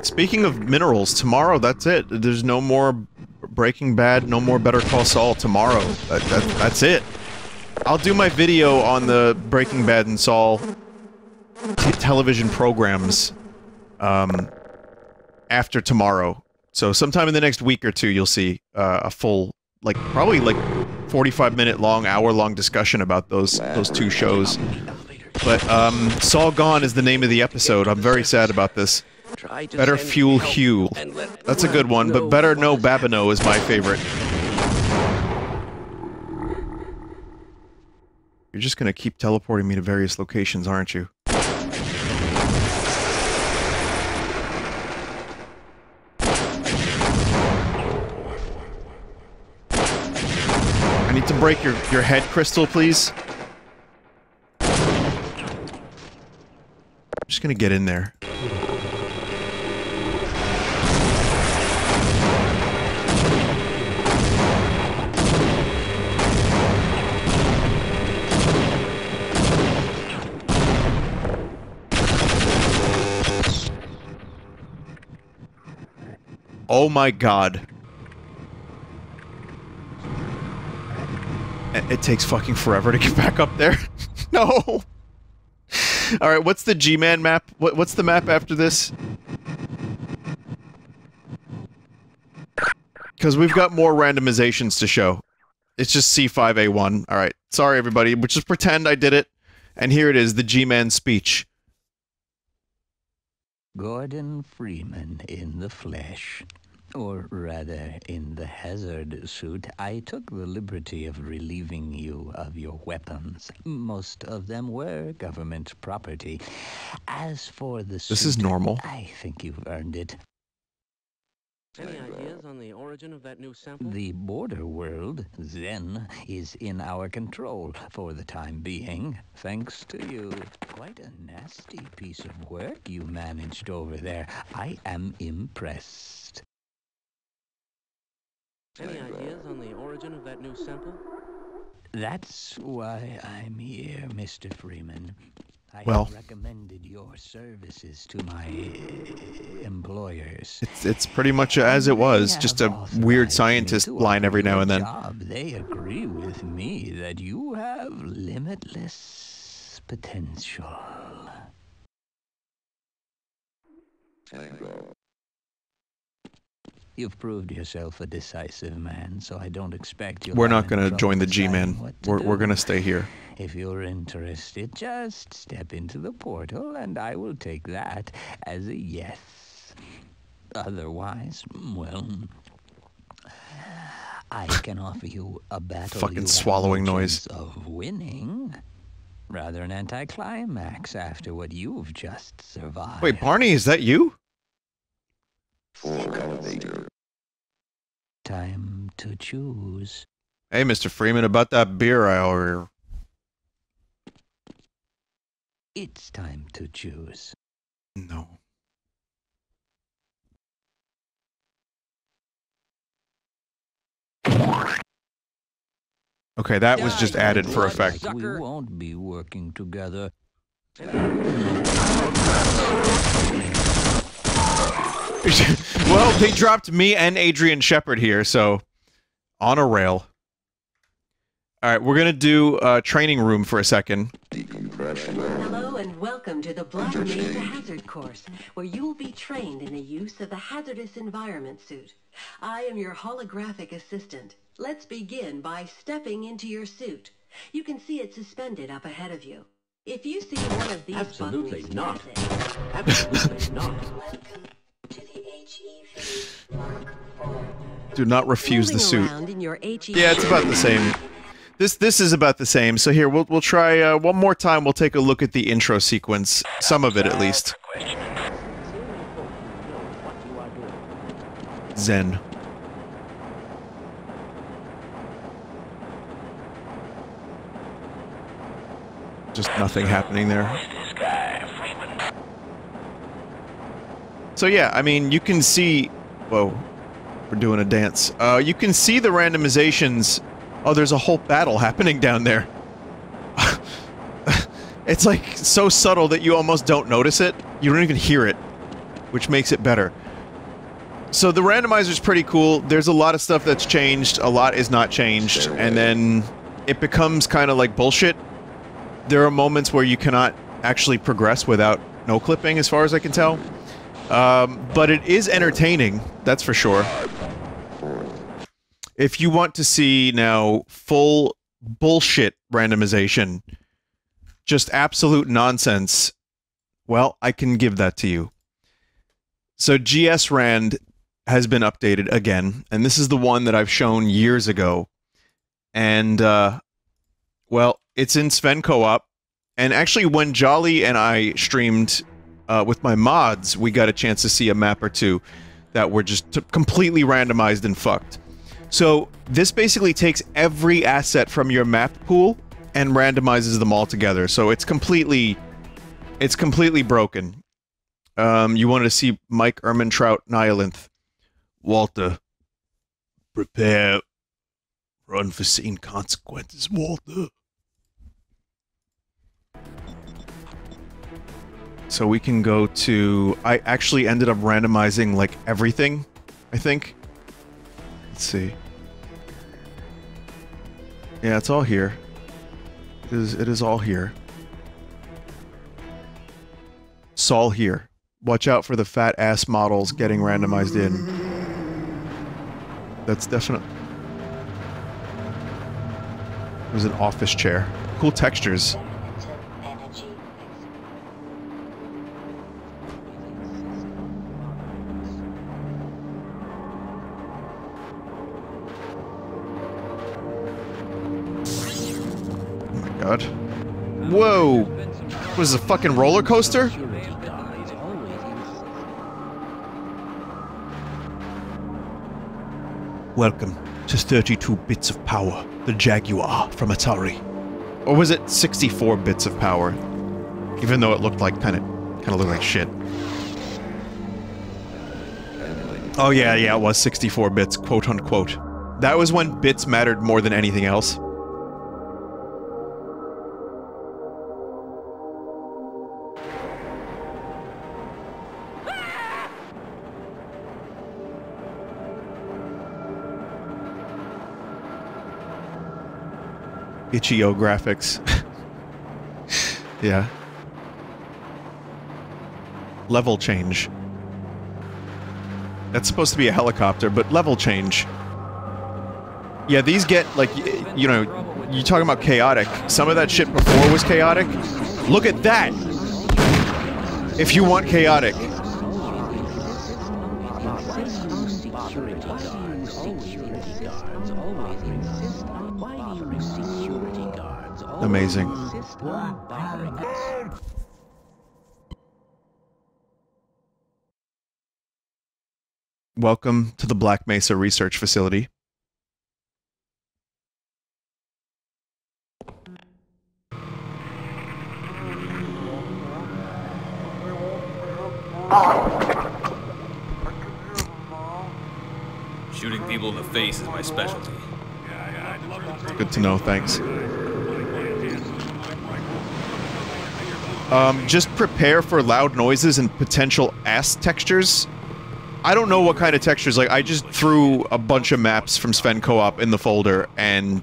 A: Speaking of minerals, tomorrow, that's it. There's no more Breaking Bad, no more Better Call Saul tomorrow. That, that, that's it. I'll do my video on the Breaking Bad and Saul television programs um, after tomorrow. So sometime in the next week or two, you'll see uh, a full, like probably like 45 minute long, hour long discussion about those those two shows. But um, Saul Gone is the name of the episode. I'm very sad about this. Better Fuel Hugh. That's a good one, but Better No Babino is my favorite. You're just gonna keep teleporting me to various locations, aren't you? I need to break your, your head crystal, please. Just gonna get in there. Oh my god. It takes fucking forever to get back up there. no! Alright, what's the G-Man map? What, what's the map after this? Because we've got more randomizations to show. It's just C5A1. Alright, sorry everybody, but just pretend I did it. And here it is, the G-Man speech.
L: Gordon Freeman in the flesh. Or rather, in the hazard suit, I took the liberty of relieving you of your weapons. Most of them were government property. As for the
A: This is normal.
L: I think you've earned it.
B: Any ideas on the origin of that new sample?
L: The border world, Xen, is in our control for the time being, thanks to you. Quite a nasty piece of work you managed over there. I am impressed.
B: Any ideas on the origin of that new sample?
L: That's why I'm here, Mr. Freeman. I
A: Well.
L: have recommended your services to my employers.
A: It's, it's pretty much as it was, just a weird scientist line every now and then.
L: Job, they agree with me that you have limitless potential. You've proved yourself a decisive man, so I don't expect you.
A: We're not gonna join the G-Man. We're, we're gonna stay here.
L: If you're interested, just step into the portal, and I will take that as a yes. Otherwise, well, I can offer you a battle.
A: Fucking
L: you
A: swallowing
L: no
A: noise.
L: chance Of winning. Rather an anticlimax after what you've just survived.
A: Wait, Barney, is that you?
C: Full elevator.
L: Time to choose.
A: Hey, Mr. Freeman, about that beer I ordered.
L: It's time to choose.
A: No. Okay, that was just added for effect.
L: We won't be working together.
A: well, they dropped me and Adrian Shepard here, so on a rail. All right, we're gonna do uh, training room for a second.
H: Hello and welcome to the Black Mesa Hazard course, where you will be trained in the use of the hazardous environment suit. I am your holographic assistant. Let's begin by stepping into your suit. You can see it suspended up ahead of you. If you see one of these
B: Absolutely
H: buttons,
B: not.
H: press it.
B: Absolutely not.
A: Do not refuse the suit.
H: in your HE
A: Yeah, it's about the same. This this is about the same. So here we'll we'll try uh, one more time. We'll take a look at the intro sequence, some of it at least. Xen. Just nothing happening there. So yeah, I mean, you can see. Whoa, we're doing a dance. Uh, you can see the randomizations. Oh, there's a whole battle happening down there. it's like so subtle that you almost don't notice it. You don't even hear it, which makes it better. So the randomizer's pretty cool. There's a lot of stuff that's changed, a lot is not changed, and then it becomes kind of like bullshit. There are moments where you cannot actually progress without no clipping, as far as I can tell. Um, but it is entertaining, that's for sure. If you want to see now full bullshit randomization, just absolute nonsense, well, I can give that to you. So GS Rand has been updated again, and this is the one that I've shown years ago. And uh, well, it's in Sven Co-op, and actually, when Jolly and I streamed uh, with my mods, we got a chance to see a map or two that were just completely randomized and fucked. So this basically takes every asset from your map pool and randomizes them all together. So it's completely, it's completely broken. Um, you wanted to see Mike Ermintrout Nihilanth. Walter, prepare Run for unforeseen consequences, Walter. So we can go to... I actually ended up randomizing, like, everything, I think. Let's see. Yeah, it's all here. It is, it is all here. Saul here. Watch out for the fat ass models getting randomized in. That's definitely... There's an office chair. Cool textures. Was a fucking roller coaster? Welcome to 32 bits of power, the Jaguar from Atari. Or was it 64 bits of power? Even though it looked like kind of kind of looked like shit. Oh yeah, yeah, it was 64 bits, quote unquote. That was when bits mattered more than anything else. Itch.io graphics. yeah. Level change. That's supposed to be a helicopter, but level change. Yeah, these get, like, you know, you're talking about chaotic. Some of that shit before was chaotic. Look at that! If you want chaotic. Amazing. Welcome to the Black Mesa Research Facility.
M: Shooting people in the face is my specialty.
A: Good to know, thanks. Um, just prepare for loud noises and potential ass textures. I don't know what kind of textures, like, I just threw a bunch of maps from Sven Co-op in the folder, and...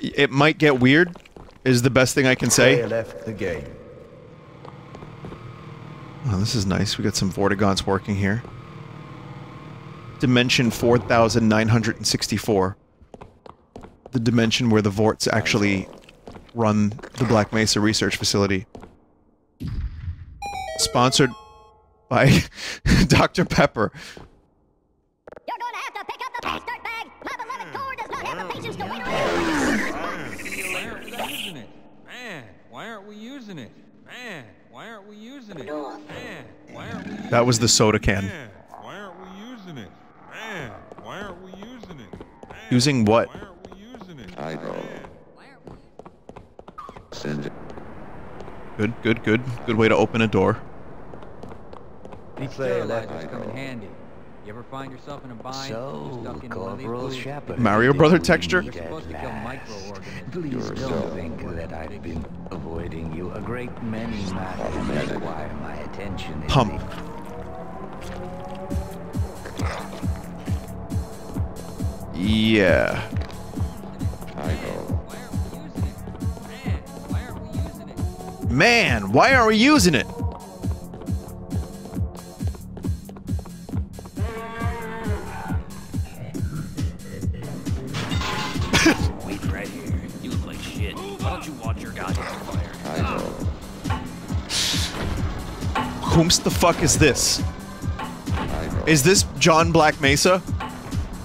A: It might get weird, is the best thing I can say.
N: left the game.
A: Oh, this is nice. We got some Vortigaunts working here. Dimension 4964. The dimension where the Vorts actually run the Black Mesa Research Facility. Sponsored by Dr. Pepper.
F: Man, why aren't we using it? Man, why aren't we using it? Man, why aren't we
A: That was the soda can.
F: Why aren't we using it? Man, why aren't we using it?
A: Using what?
C: I know. Send it.
A: Good, good, good. Good way to open a door.
F: These sterilizers come in handy. You ever find yourself in a bind?
L: So,
F: stuck in
L: Corporal
F: one
L: Shepard.
A: Mario Brother texture?
F: You're supposed to kill microorganisms.
L: Please don't think that I've been avoiding you. A great many matters that require my attention. in
A: Pump. Yeah.
C: I know.
A: Man, why aren't we using it?
D: Wait right here. You look like shit. Why don't you watch your goddamn fire?
C: I know.
A: Whomst the fuck is this? Is this John Black Mesa?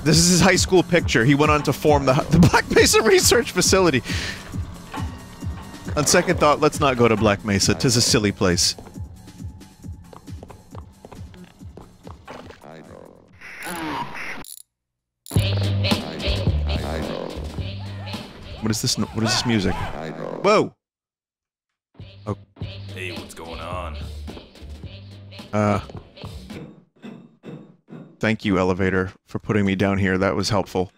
A: This is his high school picture. He went on to form the, the Black Mesa Research Facility. On second thought, let's not go to Black Mesa. Tis a silly place. What is this? What is this music? Whoa! Oh.
D: Hey, what's going on?
A: Uh. Thank you, elevator, for putting me down here. That was helpful.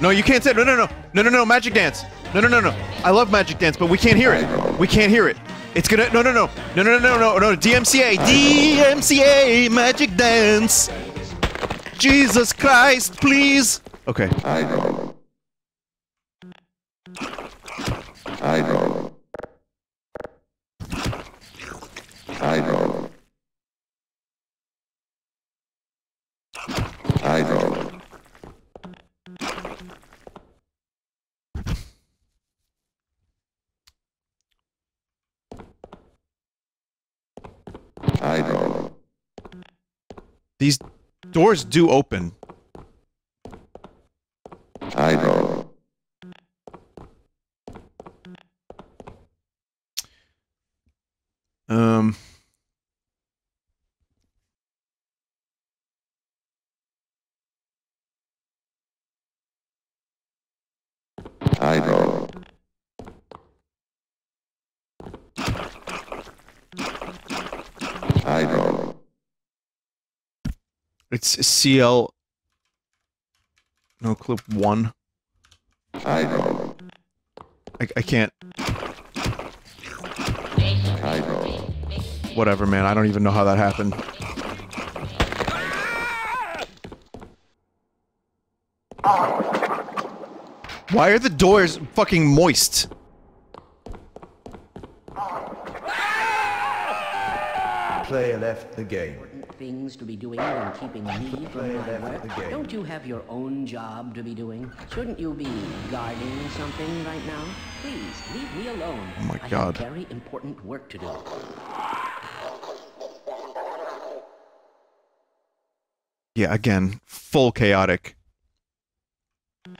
A: No, you can't say it. No, no, no. No, no, no. Magic Dance. No, no, no, no. I love Magic Dance, but we can't hear it. We can't hear it. It's gonna. No, no, no. No, no, no, no, no, no. DMCA. DMCA. Magic Dance. Jesus Christ, please. Okay.
C: I know. I know. I know.
A: These doors do open.
C: I know.
A: Um.
C: I know. I know.
A: It's CL. No clip one.
C: I know.
A: I, I can't.
C: I know.
A: Whatever, man. I don't even know how that happened. Why are the doors fucking moist?
N: Player left the game.
B: Things to be doing when keeping me from my work. Don't you have your own job to be doing? Shouldn't you be guarding something right now? Please, leave me alone.
A: Oh my
B: I
A: God.
B: have very important work to do.
A: Yeah, again, full chaotic.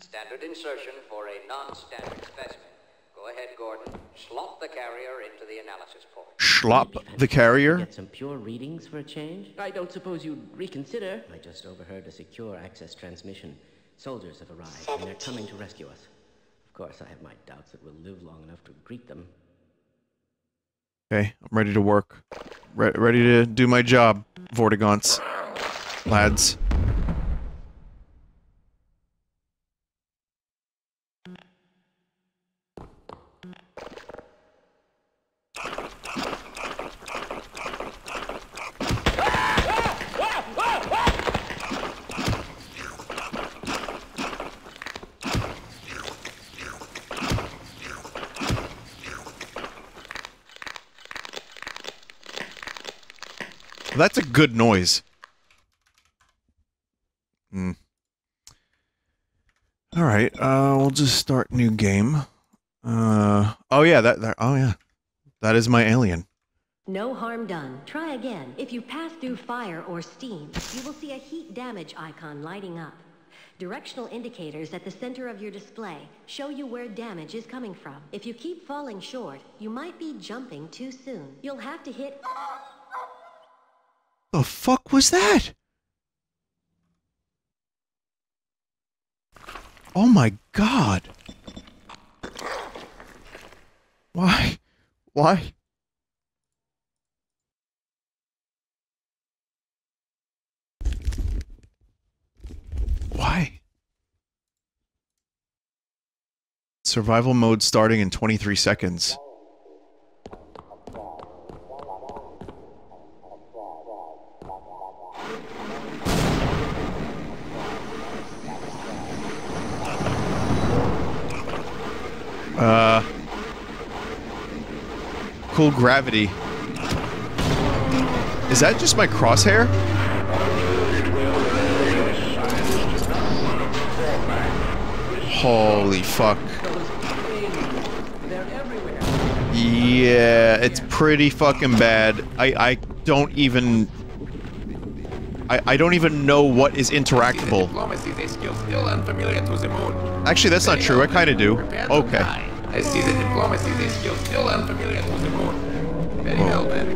O: Standard insertion for a non-standard specimen. Go ahead, Gordon. Slot the carrier into the analysis port.
A: Schlop the carrier.
B: Get some pure readings for a change? I don't suppose you'd reconsider. I just overheard a secure access transmission. Soldiers have arrived, and they're coming to rescue us. Of course, I have my doubts that we'll live long enough to greet them.
A: Okay, I'm ready to work. Re- ready to do my job, Vortigaunt's. Lads. That's a good noise. Hmm. All right. Uh, we'll just start new game. Uh. Oh yeah. That. that oh yeah. That is my alien.
H: No harm done. Try again. If you pass through fire or steam, you will see a heat damage icon lighting up. Directional indicators at the center of your display show you where damage is coming from. If you keep falling short, you might be jumping too soon. You'll have to hit
A: The fuck was that? Oh my god. Why? Why? Why? Survival mode starting in 23 seconds. Gravity. Is that just my crosshair? Holy fuck. Yeah, it's pretty fucking bad. I, I don't even... I, I don't even know what is interactable.
P: Diplomacy, they still still unfamiliar to the moon.
A: Actually, that's not true. I kind of do. Okay.
P: I see the diplomacy, they still still unfamiliar with the moon. Very well, then.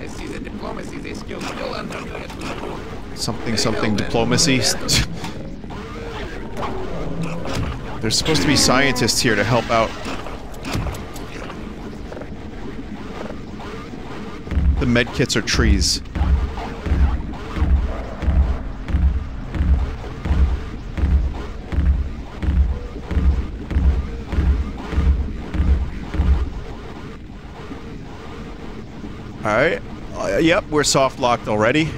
P: I see the- diplomacy, they still still unfamiliar to the moon.
A: something something diplomacy. There's supposed to be scientists here to help out. The medkits are trees. Yep, we're soft locked already.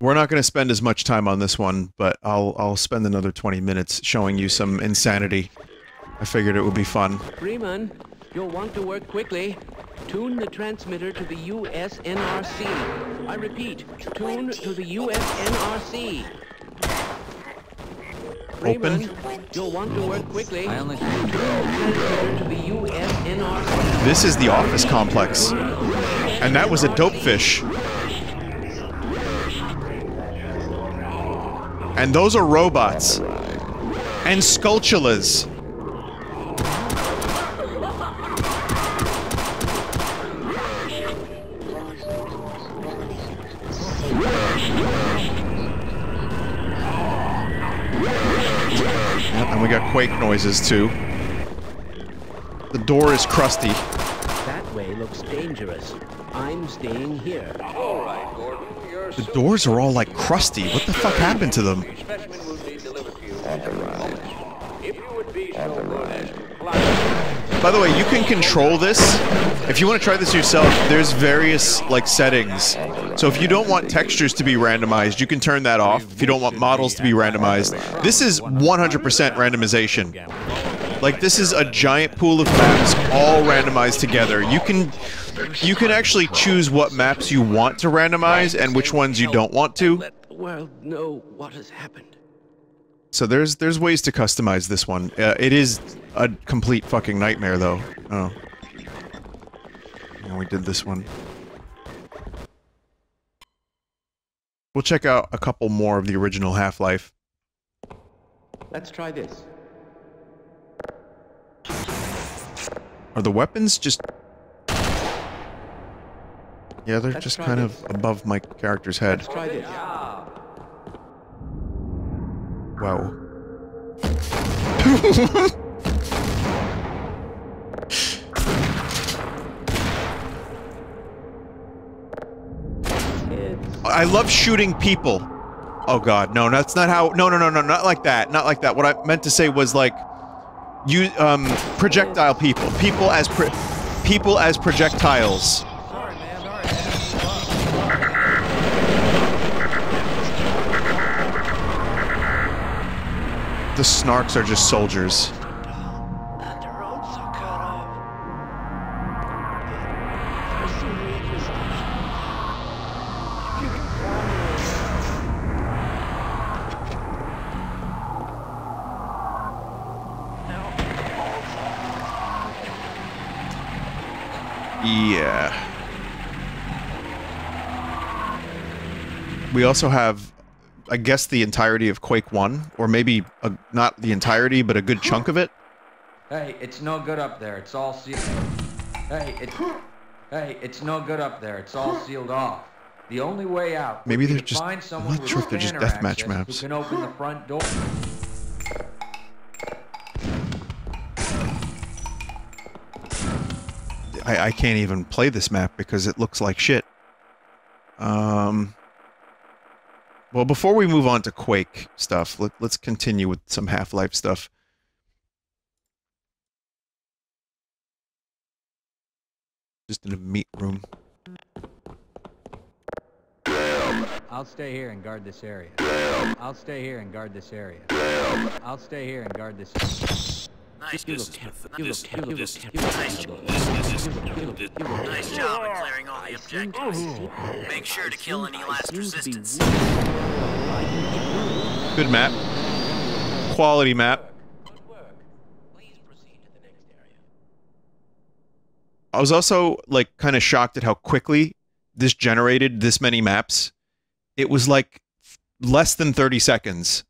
A: We're not going to spend as much time on this one, but I'll I'll spend another 20 minutes showing you some insanity. I figured it would be fun.
B: Freeman, you'll want to work quickly. Tune the transmitter to the USNRC. I repeat, tune to the USNRC. Freeman, you'll want to work quickly. I only tune the transmitter to the USNRC.
A: This is the office complex. And that was a dope fish. And those are robots. And Skulltulas. Quake noises too. The door is crusty.
B: That way looks dangerous. I'm staying here.
O: All right, Gordon. You're
A: The doors are all like crusty. What the fuck happened to them? By the way, you can control this. If you want to try this yourself, there's various like settings. So if you don't want textures to be randomized, you can turn that off. If you don't want models to be randomized, this is 100% randomization. Like this is a giant pool of maps all randomized together. You can you can actually choose what maps you want to randomize and which ones you don't want to.
B: The world know what has happened.
A: So there's there's ways to customize this one. Uh, it is a complete fucking nightmare though. Oh. And we did this one. We'll check out a couple more of the original Half-Life.
B: Let's try this.
A: Are the weapons just Yeah, they're
B: Let's
A: just kind
B: this.
A: of above my character's head.
B: Let's try this.
A: Wow. I love shooting people. Oh god, no, that's not how no no no no not like that. Not like that. What I meant to say was like you um projectile people. People as pro people as projectiles. The snarks are just soldiers. Yeah. We also have, I guess, the entirety of Quake 1, or maybe a, not the entirety, but a good chunk of it.
F: Hey, it's no good up there. It's all sealed. Hey, it's hey, it's no good up there. It's all sealed off. The only way out.
A: Maybe
F: be
A: they're just-
F: Find
A: I'm not sure if they're just deathmatch maps.
F: Who can open the front door?
A: I, I can't even play this map because it looks like shit. Um. Well, before we move on to Quake stuff, let, let's continue with some Half-Life stuff. Just in a meat room.
F: I'll stay here and guard this area. I'll stay here and guard this area. I'll stay here and guard this area.
D: Nice, nice, nice job at clearing all the objectives. Make sure to kill any last resistance.
A: Good map. Quality map. I was also like kind of shocked at how quickly this generated this many maps. It was like less than 30 seconds.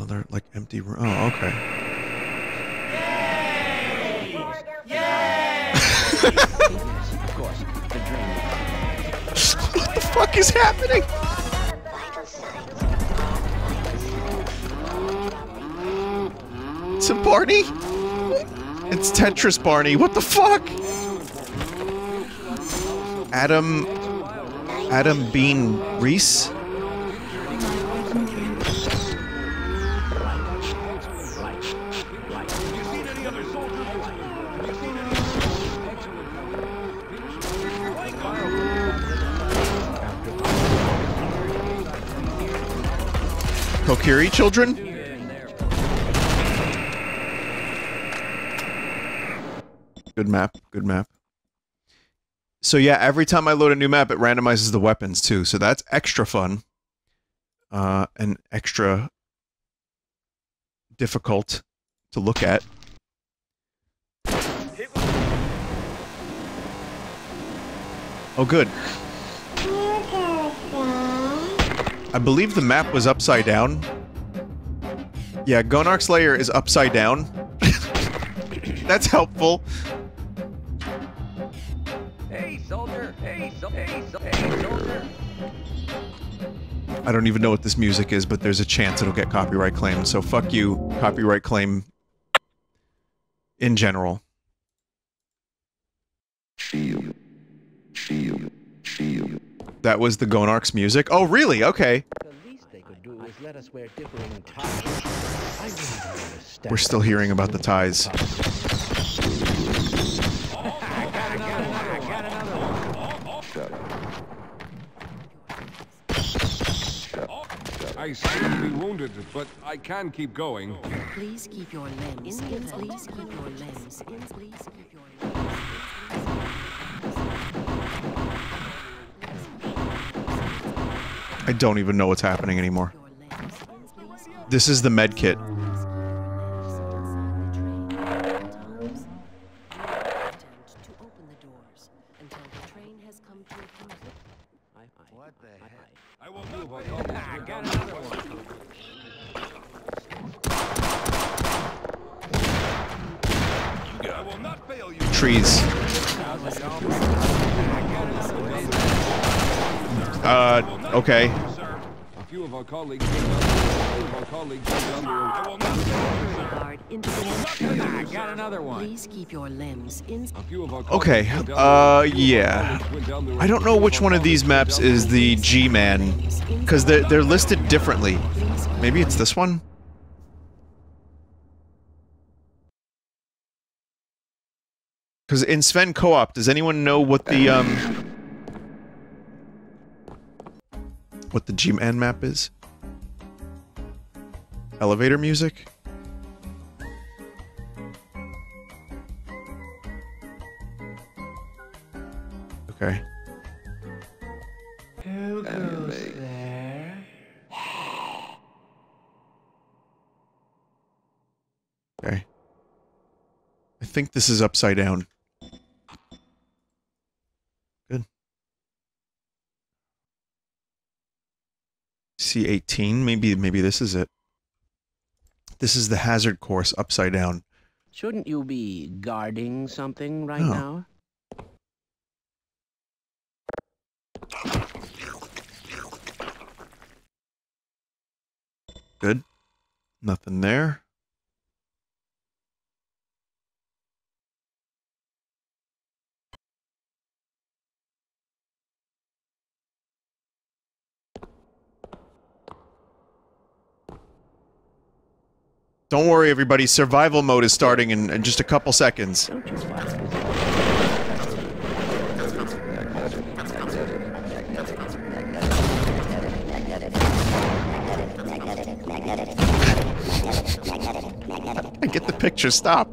A: Another like empty room. Oh, okay. Yay! Yay! what the fuck is happening? It's a Barney? It's Tetris Barney. What the fuck? Adam Adam Bean Reese? Kokiri children? Good map, good map. So yeah, every time I load a new map, it randomizes the weapons too, so that's extra fun. Uh, and extra difficult to look at. Oh good. I believe the map was upside down. Yeah, Gonarch Slayer is upside down. That's helpful.
F: Hey, soldier! Hey, so hey, so hey, soldier!
A: I don't even know what this music is, but there's a chance it'll get copyright claimed, so fuck you, copyright claim in general.
E: Shield. Shield. Shield.
A: That was the Gonarch's music? Oh, really? Okay.
Q: let us wear differing ties. I really understand.
A: We're still hearing about the ties.
R: I seem to be wounded, but I can keep going.
J: Please keep your limbs. Ins, please keep your limbs. Please keep your limbs.
A: I don't even know what's happening anymore. This is the med kit. Trees. Uh, okay.
R: A few of our colleagues. A few of our colleagues. I will not fail you, sir.
J: Guard into the
F: I got another one.
J: Please keep your limbs. Ins,
R: A few of our
A: Okay,
R: colleagues went down
A: uh, yeah.
R: Went down the road.
A: I don't know which one of these maps is the G-Man, because they're, they're listed differently. Maybe it's this one? Because in Sven Co-op, does anyone know what the, um... What the G-Man map is? Elevator music? Okay.
I: Who goes there?
A: Okay. I think this is upside down. C18, maybe maybe this is it. This is the hazard course upside down.
B: Shouldn't you be guarding something right
A: Oh.
B: now?
A: Good. Nothing there. Don't worry, everybody. Survival mode is starting in, in just a couple seconds. I get the picture. Stop.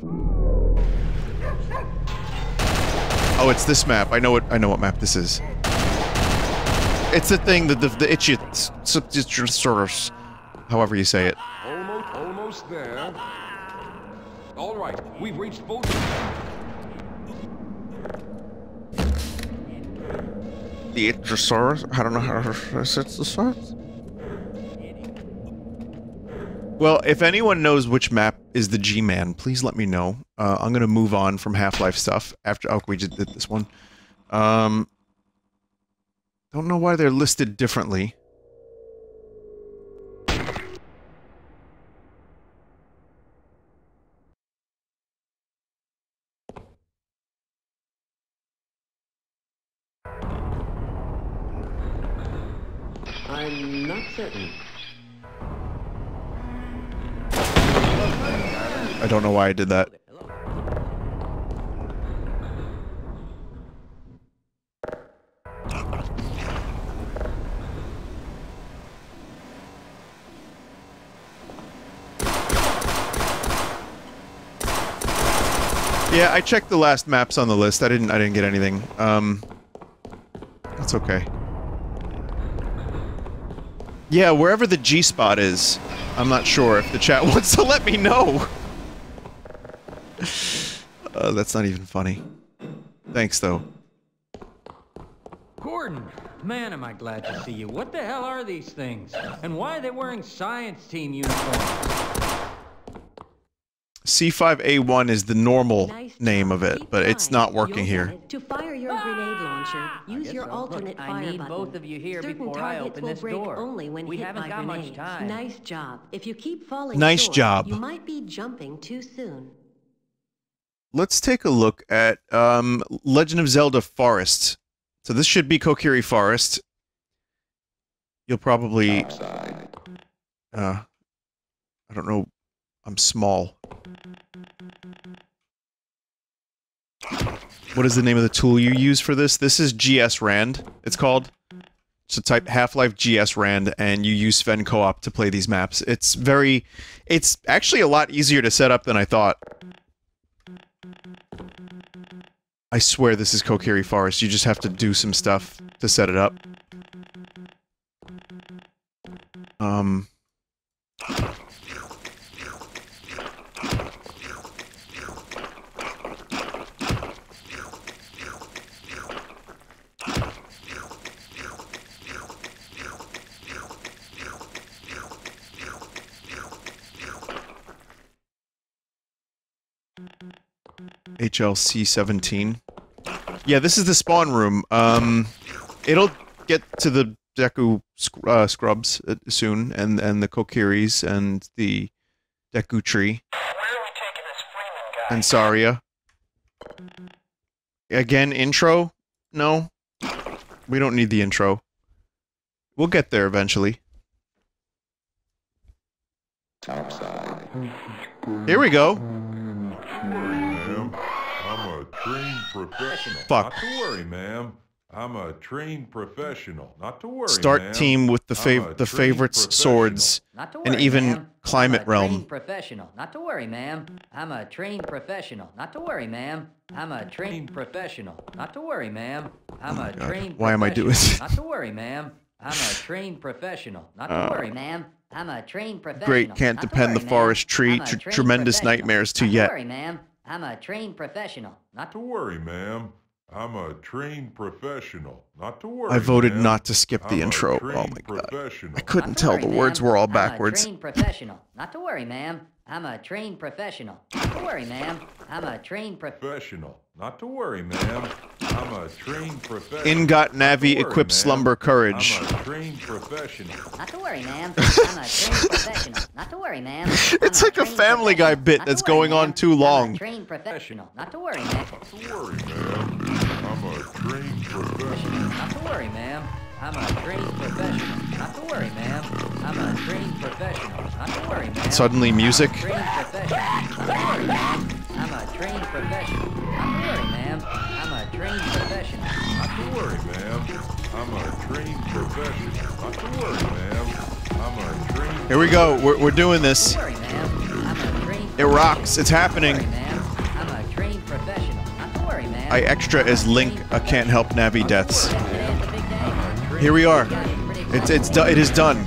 A: Oh, it's this map. I know what. I know what map this is. It's the thing that the the itchy, however you say it.
R: Almost, almost there. All right, we've reached both.
A: The Ichthyosaurus? I don't know how to say the source. Well, if anyone knows which map is the G-Man, please let me know. Uh, I'm gonna move on from Half-Life stuff after. Oh, we just did this one. Um, Don't know why they're listed differently. I don't know why I did that. Yeah, I checked the last maps on the list. I didn't I didn't get anything. Um That's okay. Yeah, wherever the G spot is. I'm not sure if the chat wants to let me know. Uh, that's not even funny. Thanks though.
S: Gordon, man, am I glad to see you. What the hell are these things? And why are they wearing science team uniforms?
A: C5A1 is the normal name of it, but it's not working here.
H: To fire your grenade launcher, use your
T: so.
H: alternate
T: Look, I need both of you here
H: Certain
T: before I open this door.
H: only when
T: We
H: hit
T: haven't
H: by
T: got much time.
H: Nice job. If you keep falling
A: Nice
H: short,
A: job.
H: you might be jumping too soon.
A: Let's take a look at um, Legend of Zelda Forest. So this should be Kokiri Forest. You'll probably... Uh, I don't know. I'm small. What is the name of the tool you use for this? This is GS Rand, it's called. So type Half-Life GS Rand, and you use Sven Co-op to play these maps. It's very... It's actually a lot easier to set up than I thought. I swear this is Kokiri Forest. You just have to do some stuff to set it up. Um... HLC 17. Yeah, this is the spawn room. Um, it'll get to the Deku uh, scrubs uh, soon, and and the Kokiris and the Deku tree. And Saria. Again, intro? No, we don't need the intro. We'll get there eventually. Here we go.
U: Professional.
A: Fuck.
U: Not to worry, ma'am. I'm a trained professional. Not to worry,
A: Start
U: ma'am.
A: team with the fav the favorites swords
F: Not to
A: and even
F: ma'am.
A: climate
F: I'm a
A: realm.
F: trained professional. Not to worry, ma'am. I'm a trained professional. Not to worry, ma'am. I'm a trained professional. Not to worry, ma'am. I'm a
A: God,
F: trained
A: why am I doing this?
F: Not to worry, ma'am. I'm a trained professional. Not to
A: Uh,
F: worry, ma'am. I'm a trained professional.
A: Great, can't
F: Not
A: depend the
F: worry, ma'am.
A: forest tree.
F: I'm
A: Tr- tremendous nightmares to
F: Not
A: yet.
F: to worry, ma'am. I'm a trained professional. Not
U: to worry, ma'am. I'm a trained professional. Not to worry.
A: I voted
U: ma'am.
A: not to skip the
U: I'm a
A: intro. Oh my god. I couldn't tell
F: worry,
A: the words were all
F: I'm a
A: backwards.
F: trained professional. Not to worry, ma'am. I'm a trained professional. Not to worry, ma'am. I'm a trained
U: Professional. Not to worry, ma'am. I'm a trained professional.
A: Ingot Navi
U: worry,
A: equipped
U: ma'am.
A: slumber courage.
U: I'm a trained professional.
F: Not to worry, ma'am. I'm a trained professional. Not to worry, ma'am.
A: It's like a Family Guy bit that's going on too long.
F: Trained professional. Not to worry, ma'am.
U: Not to worry, ma'am. I'm a trained professional.
F: Not to worry, ma'am. I'm a trained professional. Not to worry, ma'am. I'm a trained professional. Not to worry, ma'am.
A: Suddenly music.
F: Trained professional. Not to worry, ma'am. I'm a trained professional. Not to worry, ma'am. I'm a trained professional.
U: Not to worry, ma'am. I'm a trained professional. Not to worry, ma'am. I'm a trained
A: Here we go. We're, we're doing this.
F: Not to worry, ma'am. I'm a trained
A: It rocks. It's happening.
F: ma'am. I'm a trained professional. Not to worry, ma'am.
A: I extra as Link. I can't help Navi deaths. Here we are. It's it's it is done.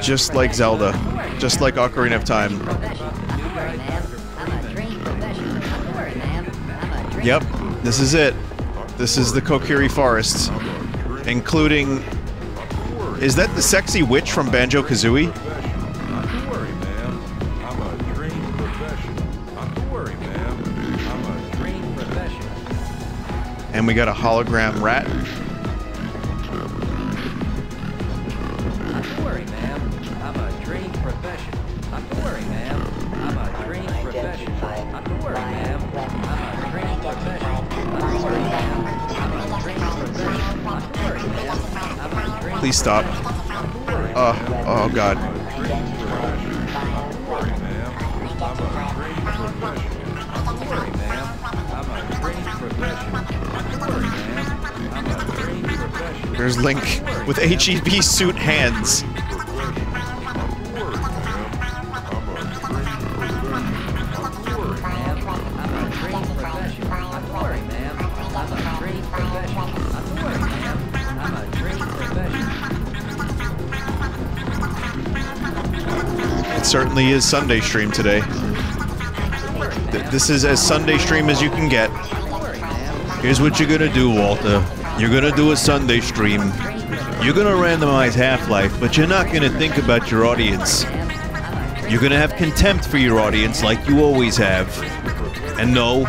A: Just like Zelda. Just like Ocarina of Time. Yep, this is it. This is the Kokiri Forest. Including... Is that the sexy witch from Banjo-Kazooie? And we got a hologram rat. Please stop. Uh, oh god. There's Link with HEV suit hands. Is Sunday stream today. Th- This is as Sunday stream as you can get. Here's what you're gonna do, Walter. You're gonna do a Sunday stream. You're gonna randomize Half-Life, but you're not gonna think about your audience. You're gonna have contempt for your audience like you always have. And no,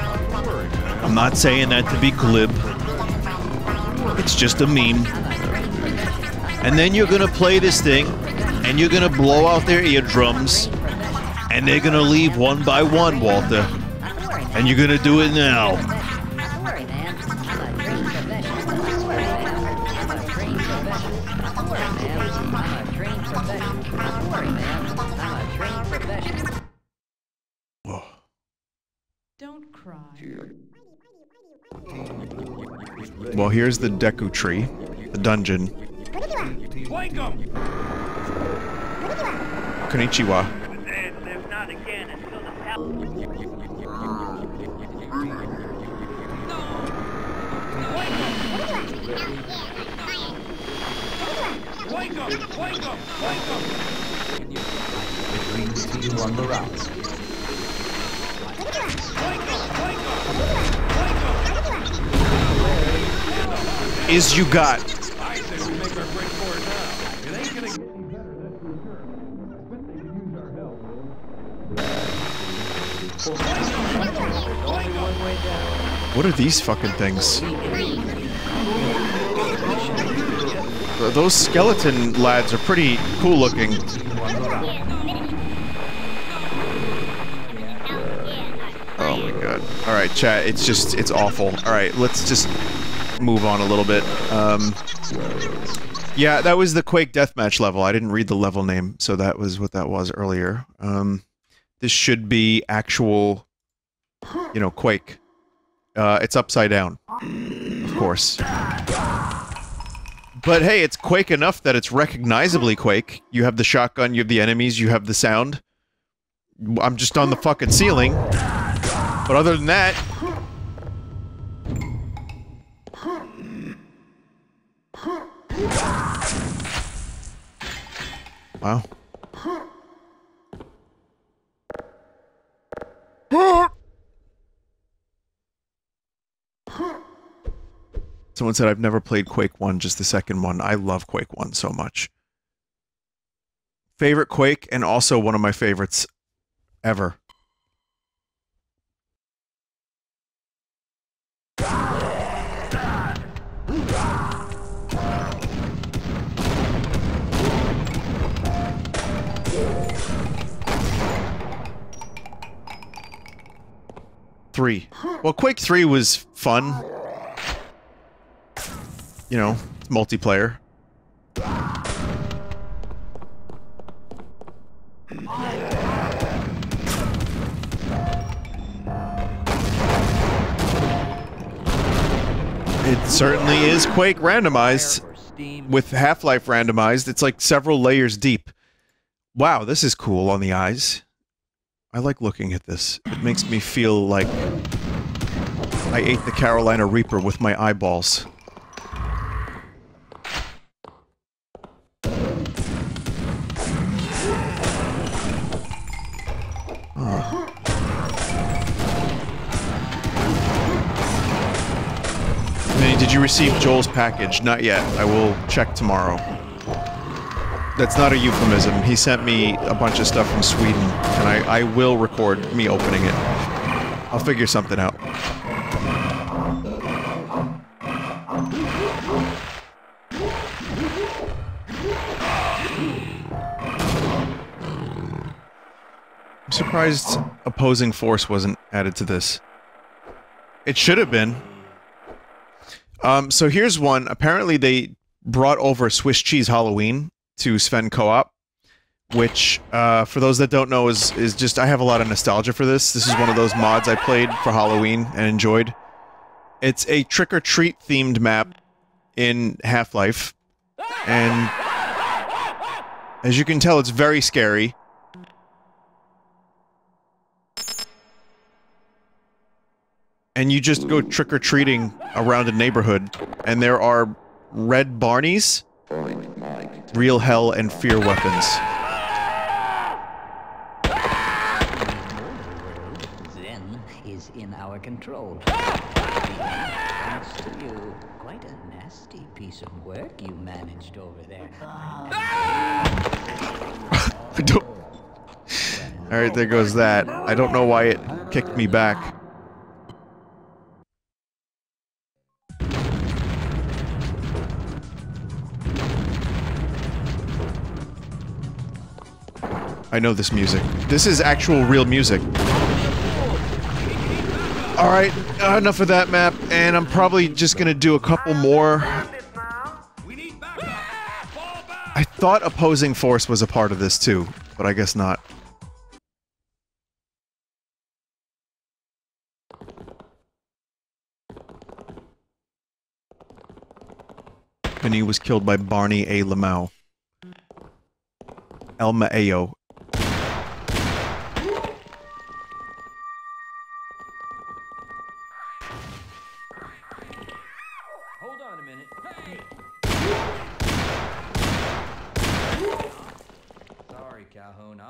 A: I'm not saying that to be glib. It's just a meme. And then you're gonna play this thing, and you're gonna blow out their eardrums, and they're gonna leave one by one, Walter. And you're gonna do it now.
V: Don't cry.
A: Well, here's the Deku tree, the dungeon. Konnichiwa.
D: If not again, until the Flank 'em! Flank 'em! Flank 'em!
N: It reads to you on the route.
A: Is you got.
D: I say we make our break for it now. It ain't gonna get any better, that's for sure. I could use our help.
A: What are these fucking things? Those skeleton lads are pretty cool looking. God. Alright, chat, it's just, it's awful. Alright, let's just move on a little bit. Um, yeah, that was the Quake Deathmatch level. I didn't read the level name, so that was what that was earlier. Um, this should be actual, you know, Quake. Uh, it's upside down, of course. But hey, it's Quake enough that it's recognizably Quake. You have the shotgun, you have the enemies, you have the sound. I'm just on the fucking ceiling. But other than that... Wow. Someone said I've never played Quake 1, just the second one. I love Quake 1 so much. Favorite Quake, and also one of my favorites ever. Three. Well, Quake 3 was fun. You know, multiplayer. It certainly is Quake randomized. With Half-Life randomized, it's like several layers deep. Wow, this is cool on the eyes. I like looking at this. It makes me feel like I ate the Carolina Reaper with my eyeballs. Did you receive Joel's package? Not yet. I will check tomorrow. That's not a euphemism. He sent me a bunch of stuff from Sweden, and I, I will record me opening it. I'll figure something out. I'm surprised opposing force wasn't added to this. It should have been. Um, so here's one. Apparently they brought over Swiss Cheese Halloween to Sven Co-op, which, uh, for those that don't know, is is just I have a lot of nostalgia for this. This is one of those mods I played for Halloween and enjoyed. It's a trick or treat themed map in Half-Life, and as you can tell, it's very scary. And you just go trick or treating around a neighborhood, and there are red Barneys, real hell, and fear weapons.
L: Xen is in our control. Thanks to you. Quite a nasty piece of work you managed over there.
A: I don't. All right, there goes that. I don't know why it kicked me back. I know this music. This is actual real music. Alright, enough of that map, and I'm probably just gonna do a couple more. I thought opposing force was a part of this too, but I guess not. And he was killed by Barney A. Lamau. El.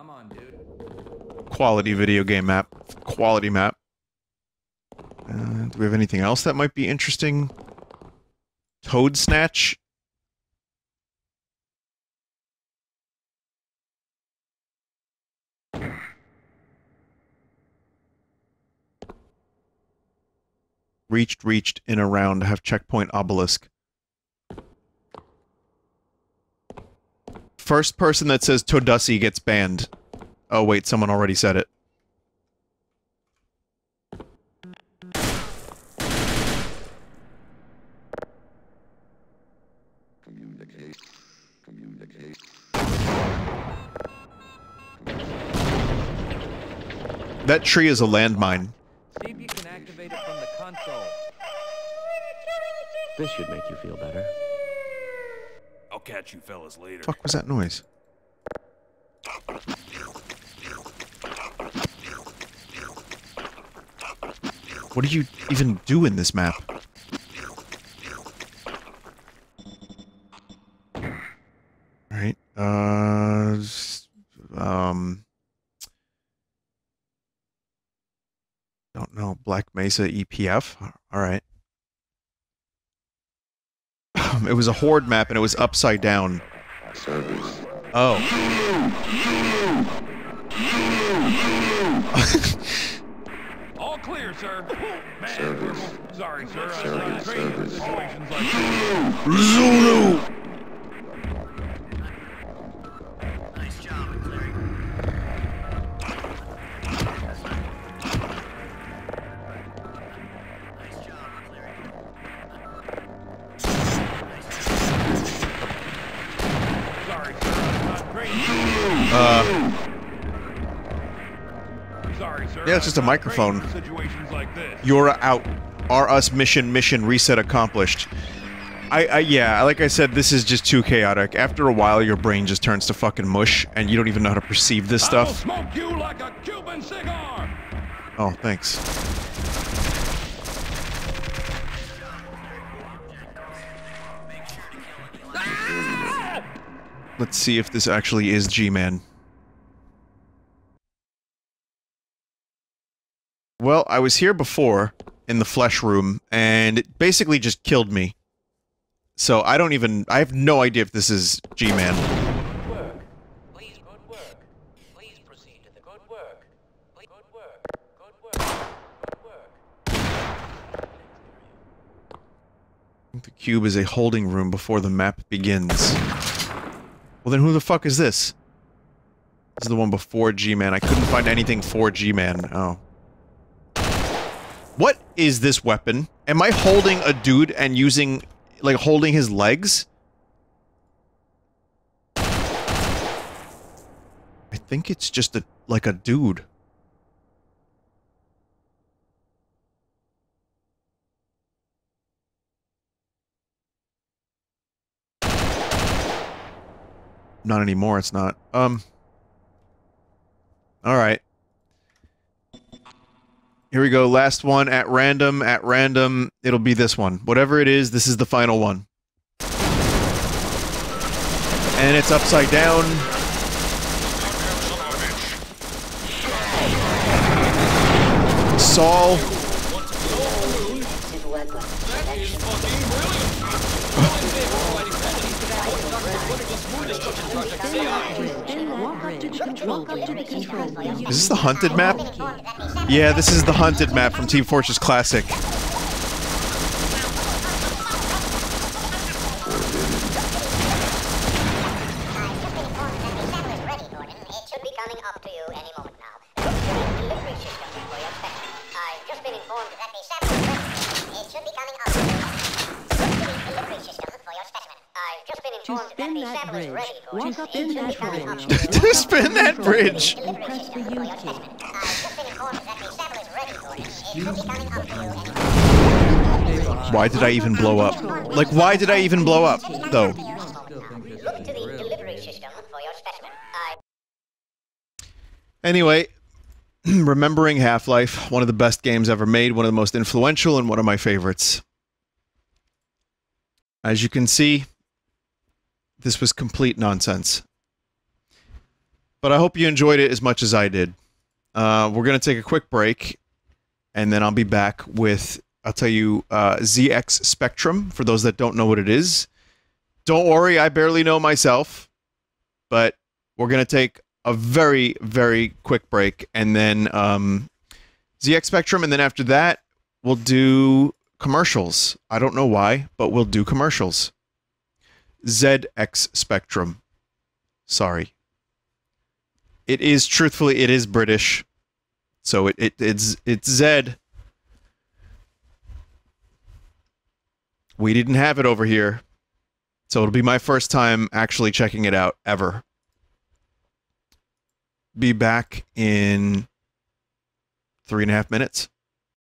F: I'm on duty.
A: Quality video game map. Quality map. Uh, do we have anything else that might be interesting? Toad Snatch? Reached, reached, in a round, have checkpoint obelisk. First person that says Todussi gets banned. Oh wait, someone already said it. That tree is a landmine.
F: See if you can activate it from the console.
Q: This should make you feel better.
M: Catch you fellas later.
A: fuck was that noise? What do you even do in this map? Alright, uh... Um... Don't know, Black Mesa EPF? Alright. It was a horde map and it was upside down. Oh.
D: All clear, sir. Man, Corporal. Sorry, sir. I'm not trained in situations like this.
A: Zulu! It's just a microphone.
D: trained in Situations like this.
A: You're out. Are us mission mission reset accomplished. I, I yeah, like I said, this is just too chaotic. After a while, your brain just turns to fucking mush, and you don't even know how to perceive this stuff.
D: like a Cuban cigar.
A: Oh, thanks. Ah! Let's see if this actually is G-Man. Well, I was here before in the flesh room, and it basically just killed me. So I don't even. I have no idea if this is G-Man. The cube is a holding room before the map begins. Well, then who the fuck is this? This is the one before G-Man. I couldn't find anything for G-Man. Oh. What is this weapon? Am I holding a dude and using... Like, holding his legs? I think it's just a... Like a dude. Not anymore, it's not. Um... Alright. Here we go, last one at random, at random, it'll be this one. Whatever it is, this is the final one. And it's upside down. Saul. Is this the hunted map? Yeah, this is the hunted map from Team Fortress Classic.
H: To spin that bridge, walk up to that bridge.
A: to spin that bridge.
H: And press the U key.
A: Why did I even blow up? Like, why did I even blow up, though? Anyway, remembering Half-Life, one of the best games ever made, one of the most influential, and one of my favorites. As you can see, this was complete nonsense. But I hope you enjoyed it as much as I did. Uh, we're going to take a quick break, and then I'll be back with, I'll tell you, uh, ZX Spectrum, for those that don't know what it is. Don't worry, I barely know myself, but we're going to take a very, very quick break, and then um, ZX Spectrum, and then after that, we'll do commercials. I don't know why, but we'll do commercials. ZX Spectrum. Sorry. It is truthfully it is British. So it, it it's it's Z. We didn't have it over here. So it'll be my first time actually checking it out ever. Be back in three and a half minutes.